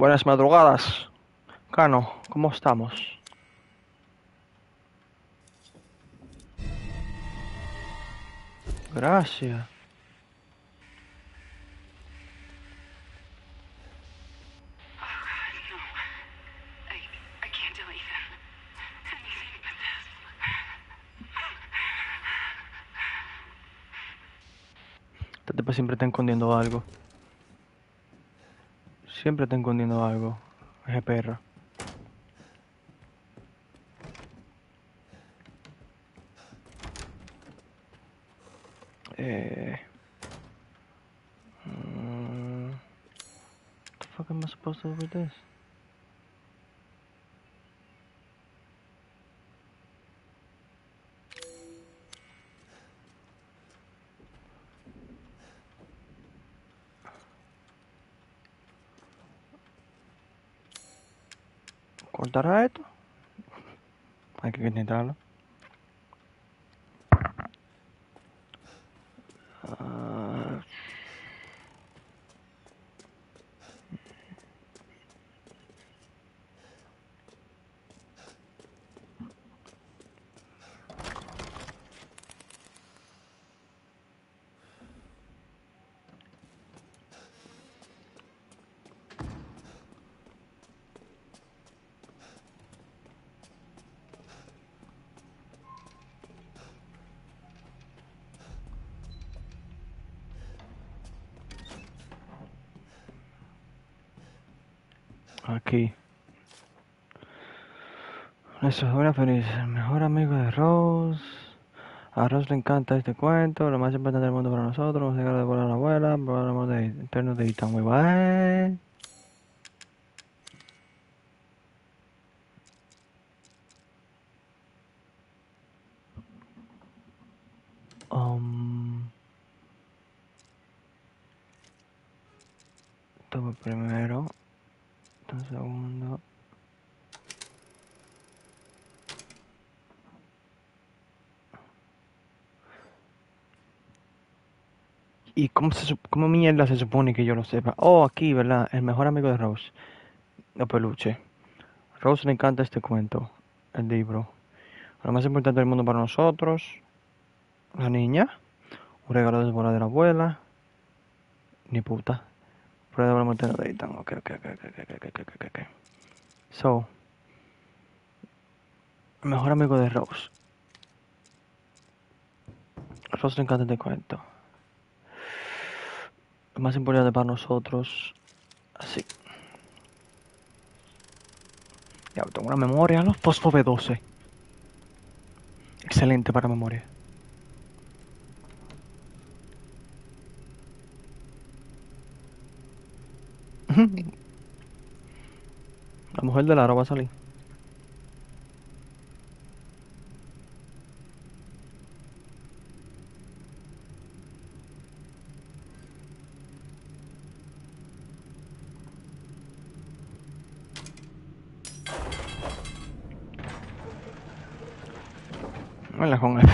Buenas madrugadas, Cano, ¿cómo estamos? Gracias. Esta tipa siempre está escondiendo algo. Siempre está escondiendo algo. Ese perra. Eh. what the fuck am I supposed to do with this? දරා ඇත මැකගෙන නිදාලා Eso es una feliz. El mejor amigo de Rose. A Rose le encanta este cuento. Lo más importante del mundo para nosotros. A llegar de vuelo a la abuela. El amor de eterno de bueno. ¿Y cómo, se, cómo mierda se supone que yo lo sepa? Oh, aquí, ¿verdad? El mejor amigo de Rose. O peluche. Rose le encanta este cuento, el libro. Lo más importante del mundo para nosotros. La niña. Un regalo de bola de la abuela. Ni puta. Prueba de la montaña de Ethan. Ok, ok, ok, ok, ok, ok, ok, ok. So. El mejor amigo de Rose. Rose le encanta este cuento. Más importante para nosotros. Así. Ya, tengo una memoria, los Fosfo B12. Excelente para memoria. La mujer del aro va a salir.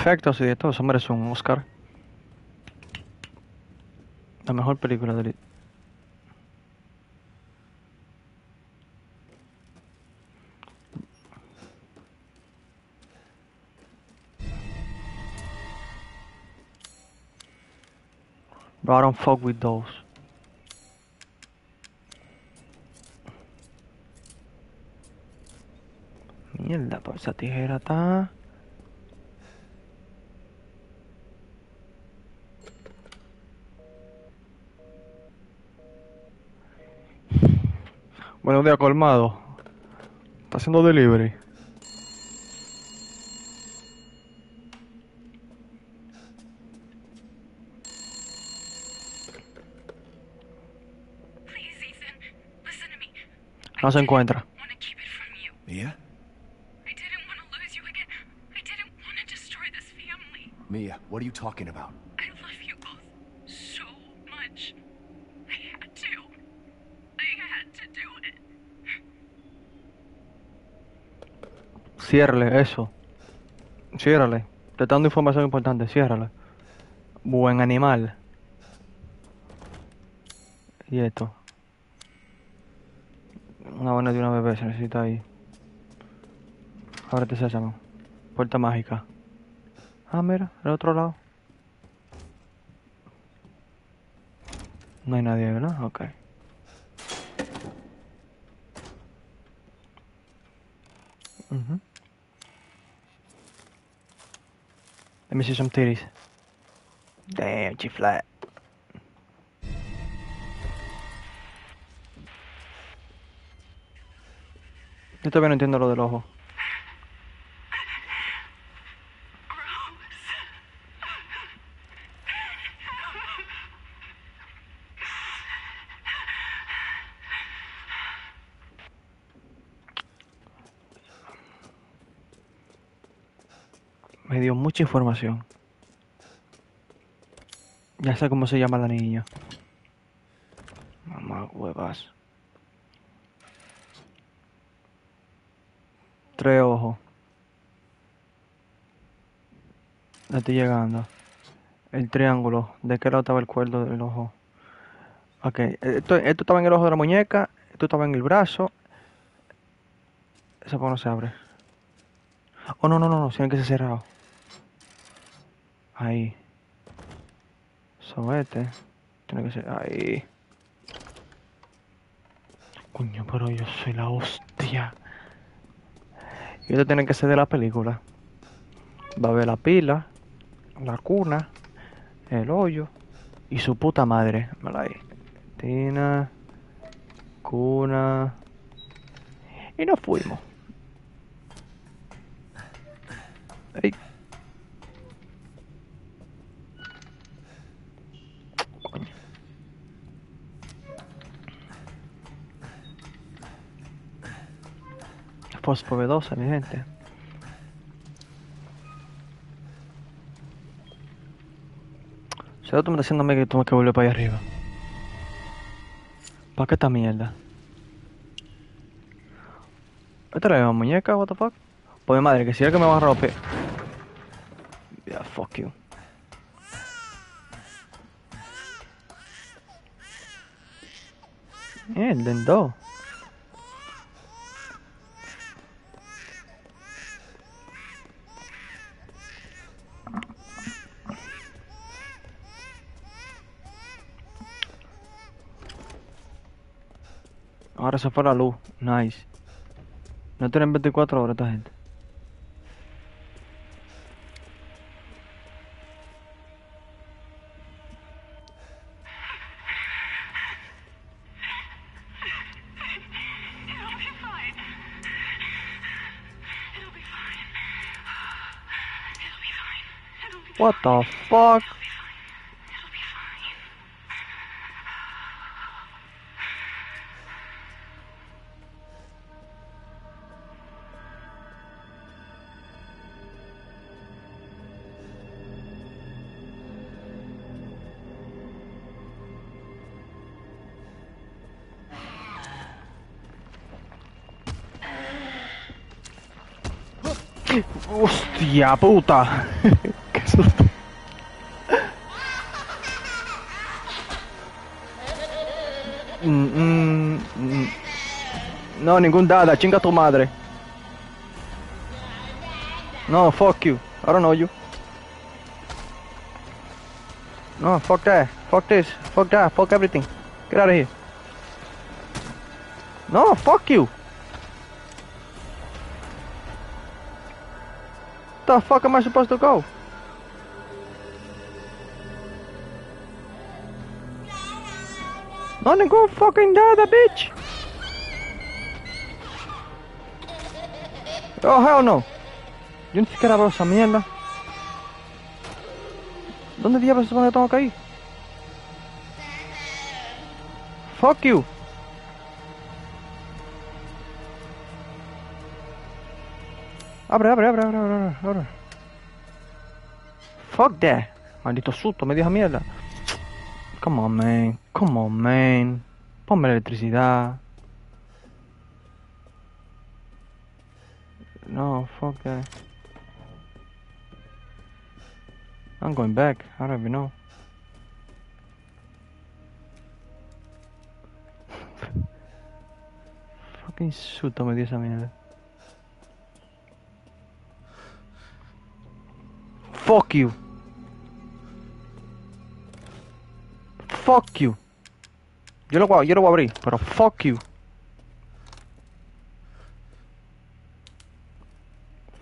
Efectos y de todo, eso merece un Oscar. La mejor película de Bro, I don't fuck with those. Mierda, pues esa tijera está. Buenos días, colmado. Está haciendo delivery. No se encuentra. Mia? Mia, what are you talking about? Ciérrale eso. Ciérrale. Te está dando información importante, ciérrale. Buen animal. Y esto. Una buena de una bebé se necesita ahí. Ábrete sésamo. Puerta mágica. Ah, mira, del otro lado. No hay nadie, ¿verdad? Ok. Ujú. Let me see some titties. Damn, she flat. Yo todavía no entiendo lo del ojo. Me dio mucha información. Ya sé cómo se llama la niña. Mamá huevas. Tres ojos. Estoy llegando. El triángulo. ¿De qué lado estaba el cuerdo del ojo? Ok. Esto, esto estaba en el ojo de la muñeca. Esto estaba en el brazo. Esa no se abre. Oh, no, no, no, no. Tiene que ser cerrado. Ahí. Sobete. Tiene que ser ahí. Coño, pero yo soy la hostia. Y esto tiene que ser de la película. Va a ver la pila, la cuna, el hoyo y su puta madre. Mira ahí. Tina, cuna. Y nos fuimos. Ey. Fosforedosa, mi gente. Si tú me estás haciéndome que tengo que volver para allá arriba. ¿Para qué esta mierda? ¿Esta es la muñeca? What the fuck? Pues madre, que si es que me va a romper. Yeah, fuck you. Eh, el dendo. Ahora se fue la luz. Nice. No tienen 24 horas esta gente. What the fuck? Hostia puta. Qué susto. Mm, mm, mm. No, ningún dada, chinga tu madre. No, fuck you. I don't know you. No, fuck that. Fuck this. Fuck that. Fuck everything. Get out of here. No, fuck you. The fuck am I supposed to go? No, go fucking dada, bitch. Oh, hell no. Yo ni siquiera veo esa mierda. ¿Dónde diablos se supone que tengo que ir? Fuck you. Abre, abre, abre, abre, abre, abre. Fuck that. Maldito susto, me dio mierda. Come on, man. Come on, man. Ponme la electricidad. No, fuck that. I'm going back. I don't even know. Fucking susto me dio esa mierda. Fuck you. Fuck you. Yo lo voy, a- yo lo voy a abrir, pero fuck you.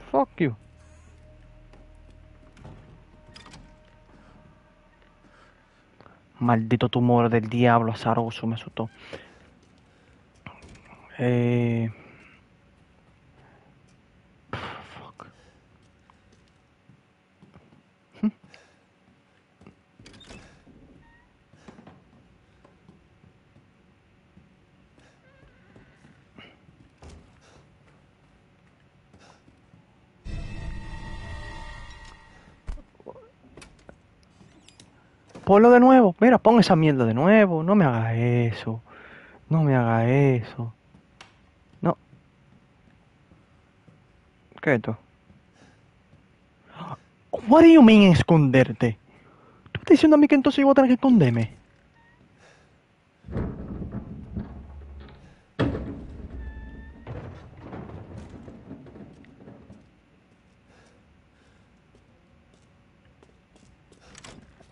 Fuck you. Maldito tumor del diablo azaroso, me asustó. Eh... Ponlo de nuevo. Mira, pon esa mierda de nuevo. No me hagas eso. No me hagas eso. No. ¿Qué es esto? What do you mean esconderte? ¿Tú estás diciendo a mí que entonces yo voy a tener que esconderme?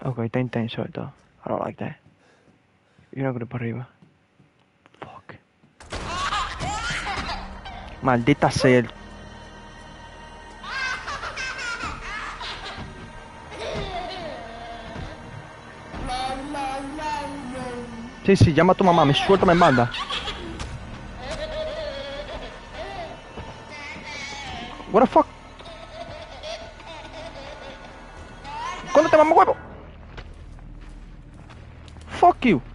Ok, está intenso esto. I don't like that. Y una cruz para arriba. Fuck. Maldita sea. el- Sí, sí, llama a tu mamá, me suelta, me manda. What the fuck? ¿Cuándo te mamá huevo? you.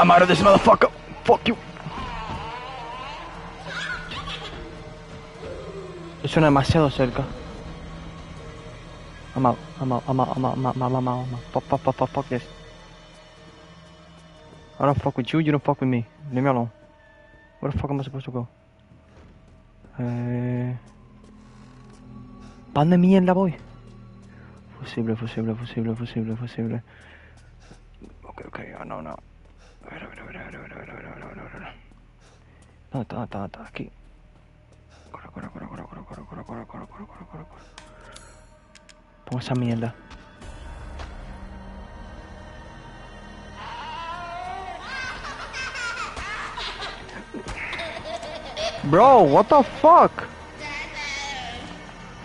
I'm out of this motherfucker. Fuck you. Suena demasiado cerca. I'm out, I'm out, I'm out, I'm out, I'm out, I'm out, I'm out, I'm out. Fuck, fuck, fuck, fuck, fuck this. I don't fuck with you, you don't fuck with me. Leave me alone. Where the fuck am I supposed to go? Eh... ¿Pa' dónde mierda voy? Fusible, fusible, fusible, fusible, fusible. Ok, ok, oh, no, no. A ver, a ver, a ver, a ver, a ver. ¿Dónde está? ¿Dónde está? ¿Dónde está? Aquí. Corre, corre, corre, corre, corre, corre, corre, corre, corre, corre, corre, corre, corre. Pon esa mierda. Bro, what the fuck?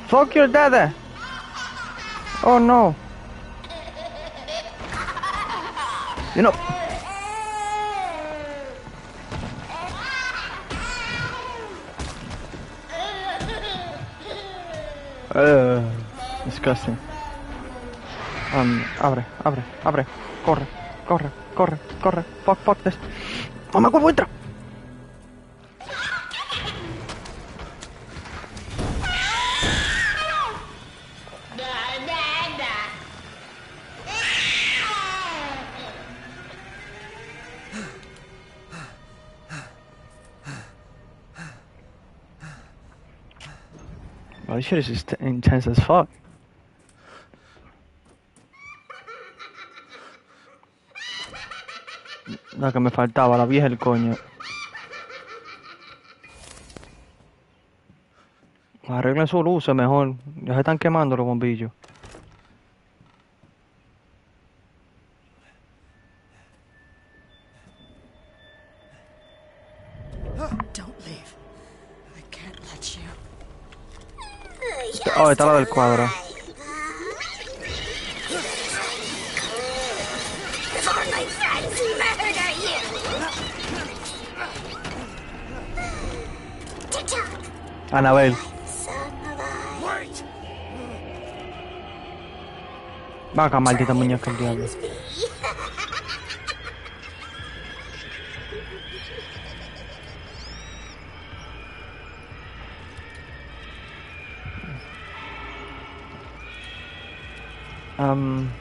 Fuck your dada. Oh no. You know. Uh, disgusting. Um, abre, abre, abre. Corre, corre, corre, corre. Fuck, fuck this. Mamá, ¿cuál entra? Shit is just intense as fuck. La que me faltaba, la vieja el coño. Arreglen su luz mejor. Ya se están quemando los bombillos. Don't leave. I can't let you. Oh, está del cuadro. Anabel. Son alive. Wait! Va acá, maldita muñeca el diablo. Am,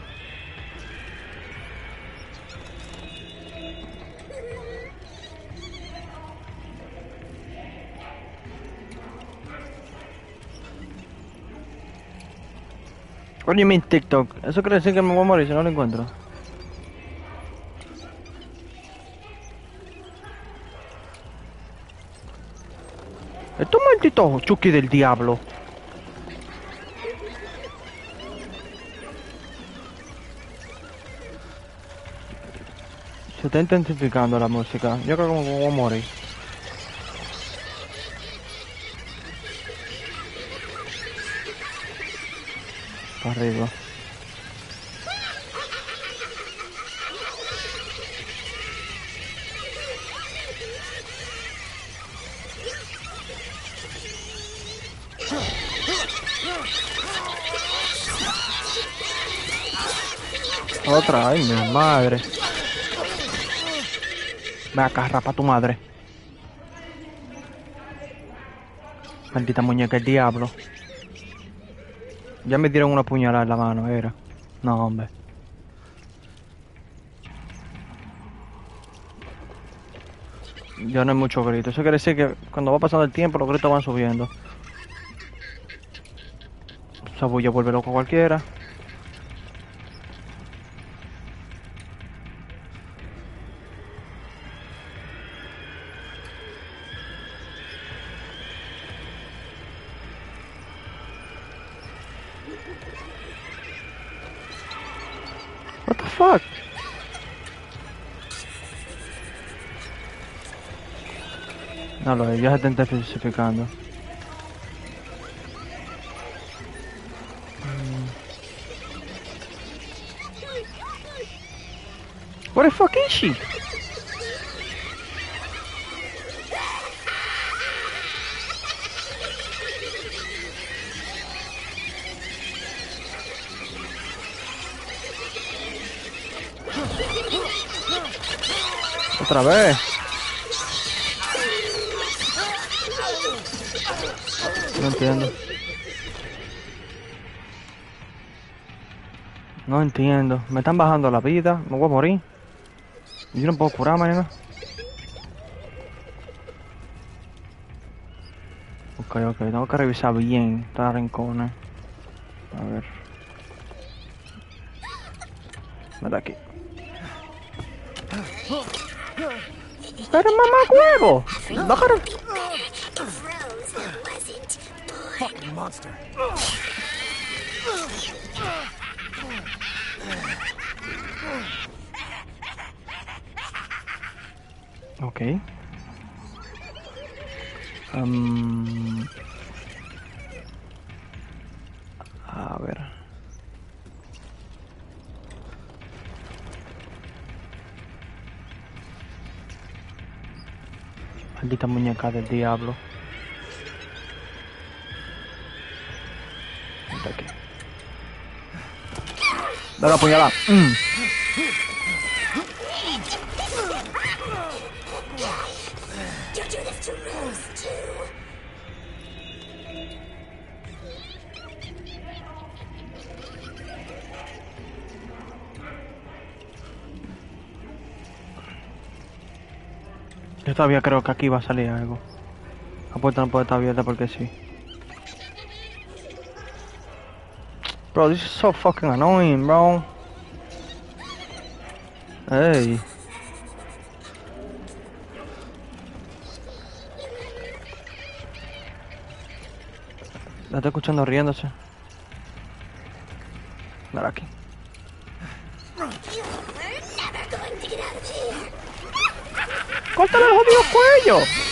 What do you mean TikTok? Eso quiere decir que me voy a morir si no lo encuentro. Estos malditos Chucky del diablo. Está intensificando la música. Yo creo que me voy a morir. Para arriba. Otra, ay mi madre. Ve acá, rapa tu madre. Maldita muñeca, el diablo. Ya me dieron una puñalada en la mano, era. No, hombre. Ya no hay mucho grito. Eso quiere decir que cuando va pasando el tiempo los gritos van subiendo. Esa bulla vuelve loco a cualquiera. No, lo ya se está intensificando. Mm. What the fuck is she? Otra vez. No entiendo. No entiendo. Me están bajando la vida. Me voy a morir. Yo no puedo curarme ni nada. Ok, ok. Tengo que revisar bien cada rincón. eh. A ver. Mira aquí. Pero mamá huevo. Bájalo. Monster. Ok. Am, a ver. Maldita muñeca del diablo. Dale la puñalada. Mm. Yo todavía creo que aquí va a salir algo. La puerta no puede estar abierta porque sí. Bro, this is so fucking annoying, bro. Hey. La estoy escuchando riéndose. Mira aquí. ¡Córtale el jodido cuello!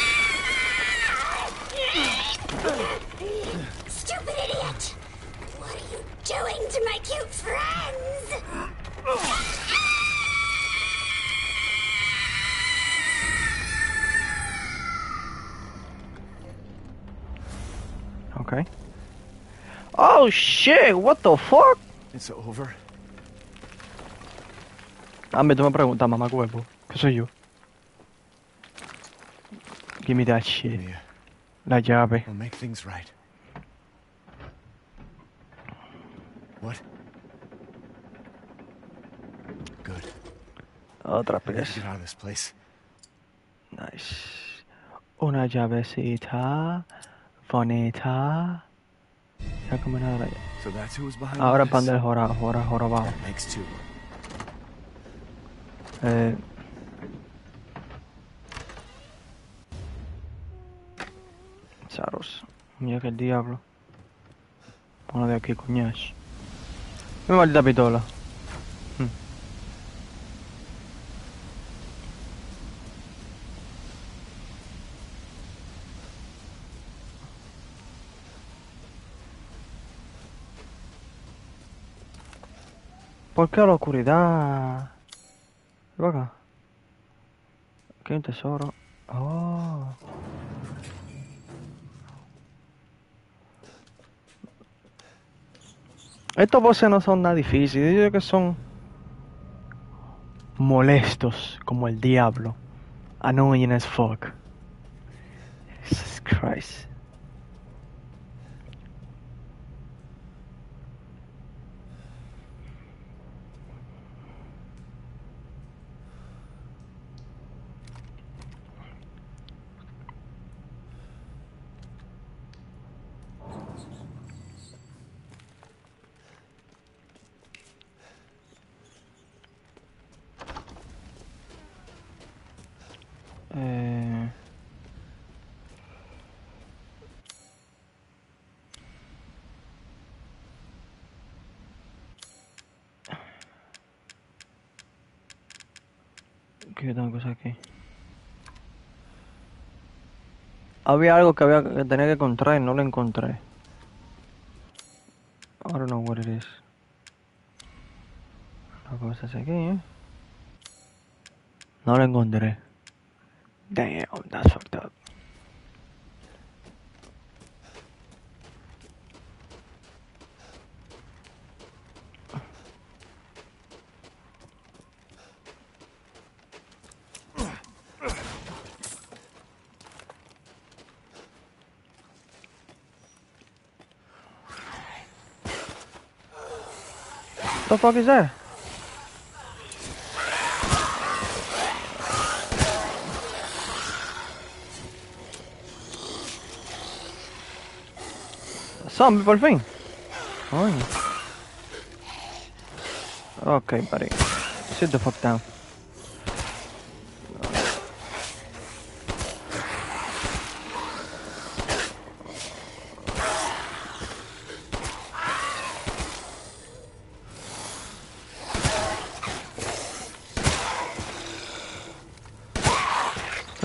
Oh shit, what the fuck? It's over. A mí tú me preguntas, mamá huevo. ¿Qué soy yo? Give me that shit. Yeah, La llave. we'll make things right. What? Good. Otra pieza. get out of this place. Nice. Una llavecita. Bonita. Who was behind Ahora jora, jora, jorobado. Two. Eh. Saros. Mira que el diablo. Una de aquí, coñash. Mi maldita pistola. ¿Por qué la oscuridad? Ven. Aquí hay un tesoro. Oh. Estos bosses no son nada difíciles. Yo que son molestos como el diablo. Annoying as fuck. Jesus Christ. Eh... Tengo cosas aquí. Había algo que había que tenía que encontrar y no lo encontré. I don't know what it is. Aquí, ¿eh? No lo encontré. Damn, that's fucked up. What the fuck is that? Zombie por fin. Coño. Ok, buddy. Sit the fuck down.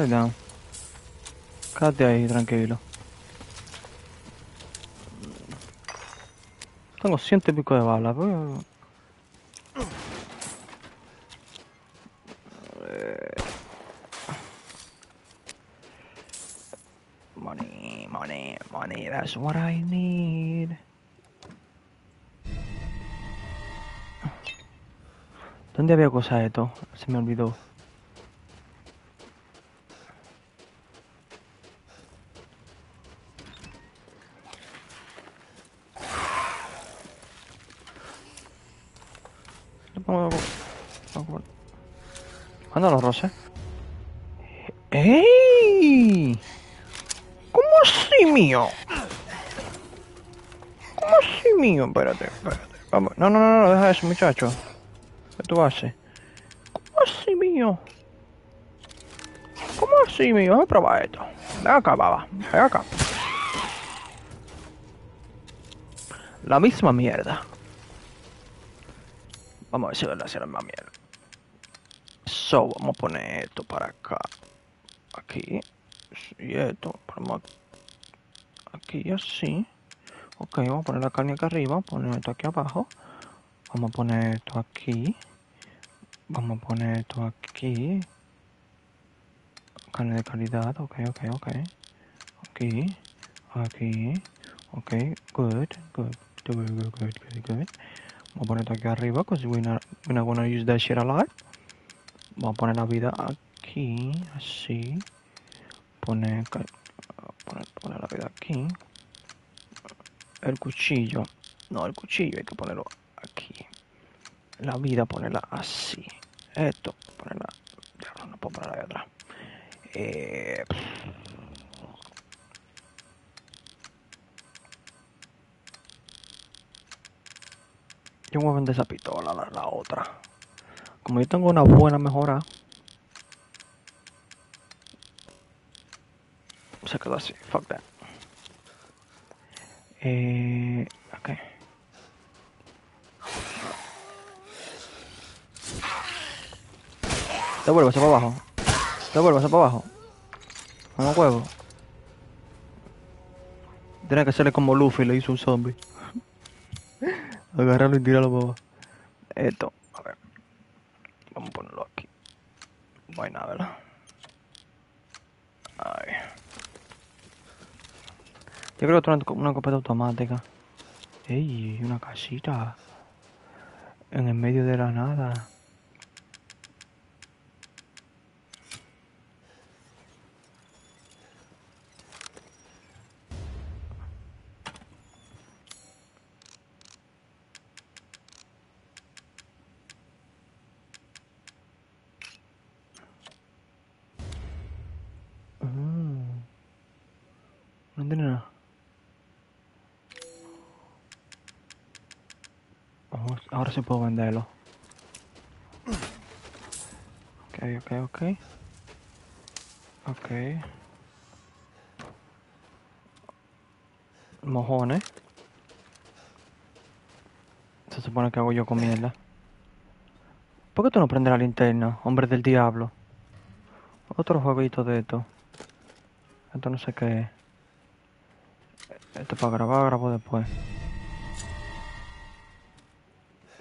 Down. Quédate ahí, tranquilo. Tengo ciento y pico de balas. Money, money, money, that's what I need. ¿Dónde había cosas de esto? Se me olvidó. Mío? ¿Cómo así mío? Espérate, espérate. Vamos. No, no, no, no, deja eso, muchacho. ¿Qué tú haces? ¿Cómo así mío? ¿Cómo así mío? Déjame probar esto. Ven acá, baba. Ven acá. La misma mierda. Vamos a ver si va a hacer la misma mierda. So, vamos a poner esto para acá. Aquí. Y esto. Ponemos aquí así. Ok, vamos a poner la carne acá arriba, poner esto aquí abajo. Vamos a poner esto aquí. Vamos a poner esto aquí. Carne de calidad, ok, ok, ok. Aquí, aquí, ok, good, good, good, good, good, good, good. Vamos a poner esto aquí arriba, because we're not, we're not gonna use that shit a lot. Vamos a poner la vida aquí, así. Poner, poner, la vida aquí. El cuchillo, no, el cuchillo hay que ponerlo aquí. La vida ponerla así. Esto, ponerla, ya no puedo ponerla ahí atrás. Eh, yo voy a vender esa pistola, la, la otra. Como yo tengo una buena mejora, se quedó así. Fuck that. Eh, ok. Devuélvase para abajo. Devuélvase para abajo. Vamos huevo. Tiene que hacerle como Luffy le hizo un zombie. Agarrarlo y tirarlo para abajo. Esto, a ver. Vamos a ponerlo aquí. Vaina, ¿verdad? Yo creo que es una, escopeta automática. Ey, una casita. En el medio de la nada. Mm. No entiendo nada. Puedo venderlo. Ok, ok, ok. Ok. Mojones. Se supone que hago yo con mierda. ¿Por qué tú no prendes la linterna, hombre del diablo? Otro jueguito de esto. Esto no sé qué es. Esto para grabar, grabo después.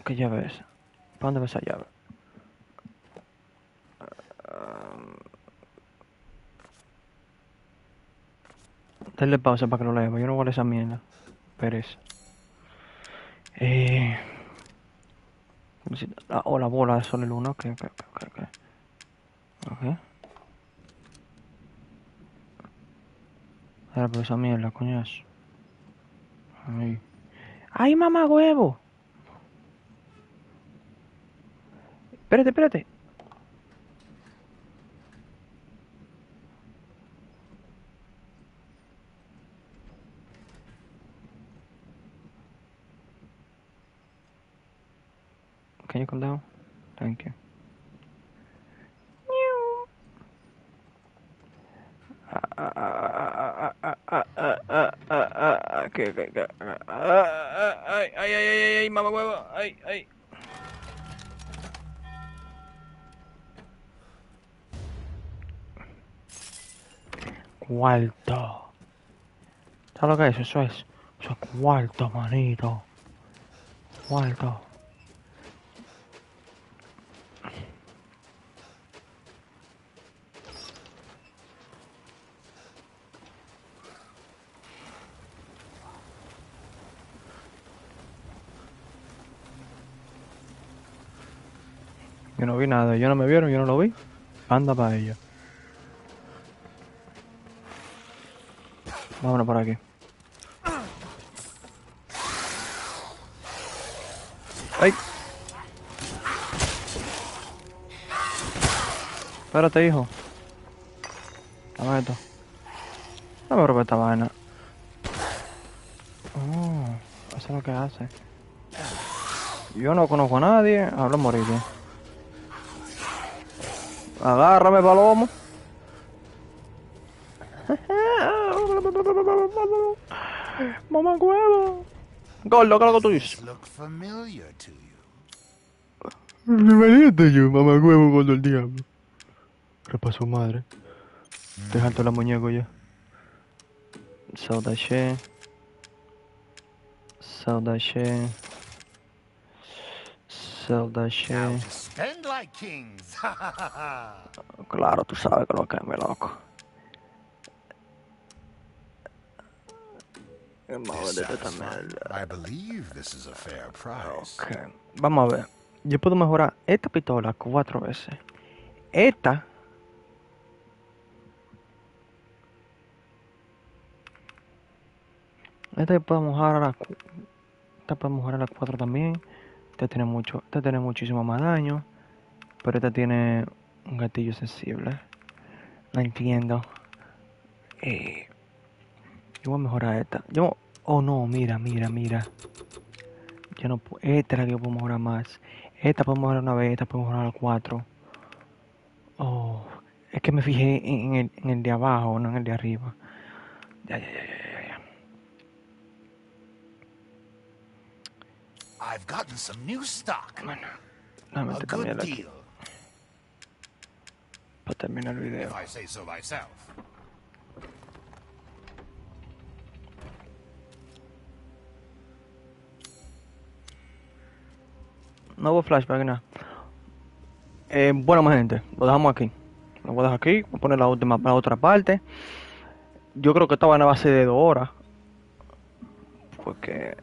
¿Qué llave es? ¿Para dónde va esa llave? Dale pausa para que lo lea. Yo no leer esa mierda. Pérez. Eh... ah, oh, la bola de sol y luna. Ok, ok, ok, ok. ok. Ahora, pero esa mierda, coñazo. Ay. ¡Ay, mamá huevo! Espérate, espérate. Can you calm down? Thank you. Ay, ay, ay, ay, mamá huevo. Ay, ay. Cuarto. ¿Sabes lo que es? Eso es. Eso es cuarto, manito. Cuarto. Yo no vi nada, ellos no me vieron, yo no lo vi. Anda para ellos. Vámonos por aquí. ¡Ay! Espérate, hijo. Dame esto. Dame probar esta vaina. Oh, eso es lo que hace. Yo no conozco a nadie, hablo morirlo. Agárrame, palomo. Mamá huevo. Gordo, ¿qué es lo que tú dices? Look familiar to you. Imagínate yo, mamá huevo, gordo el diablo. ¿Qué pasó, madre? Te jalto la muñeco ya. Spend like kings. Claro, tú sabes que lo que es, mi loco. Vamos a ver This de esta satisfied. mierda. I believe this is a fair price. Ok, vamos a ver. Yo puedo mejorar esta pistola cuatro veces. Esta. Esta yo puedo mejorar a la cu- Esta puedo mejorar a la 4 también. Esta tiene mucho. Esta tiene muchísimo más daño. Pero esta tiene un gatillo sensible. No entiendo. Eh, yo voy a mejorar esta. Yo. Oh no, mira, mira, mira. Yo no puedo. Esta es la que yo puedo mejorar más. Esta puedo mejorar una vez, esta puedo mejorar a cuatro. Oh, es que me fijé en el, en el de abajo, no en el de arriba. Ya, ya, ya, ya, ya. I've gotten some new stock. Bueno, déjame A meter good también aquí deal, para terminar el video. if I say so myself. No hubo flashback, nada. Eh, bueno, más gente, lo dejamos aquí. Lo voy a dejar aquí, voy a poner la última, la otra parte. Yo creo que esta van a base de dos horas. Porque.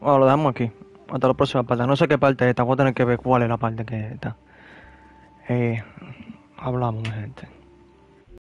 Bueno, lo dejamos aquí. Hasta la próxima parte. No sé qué parte es esta. Voy a tener que ver cuál es la parte que es esta. Eh, hablamos, gente.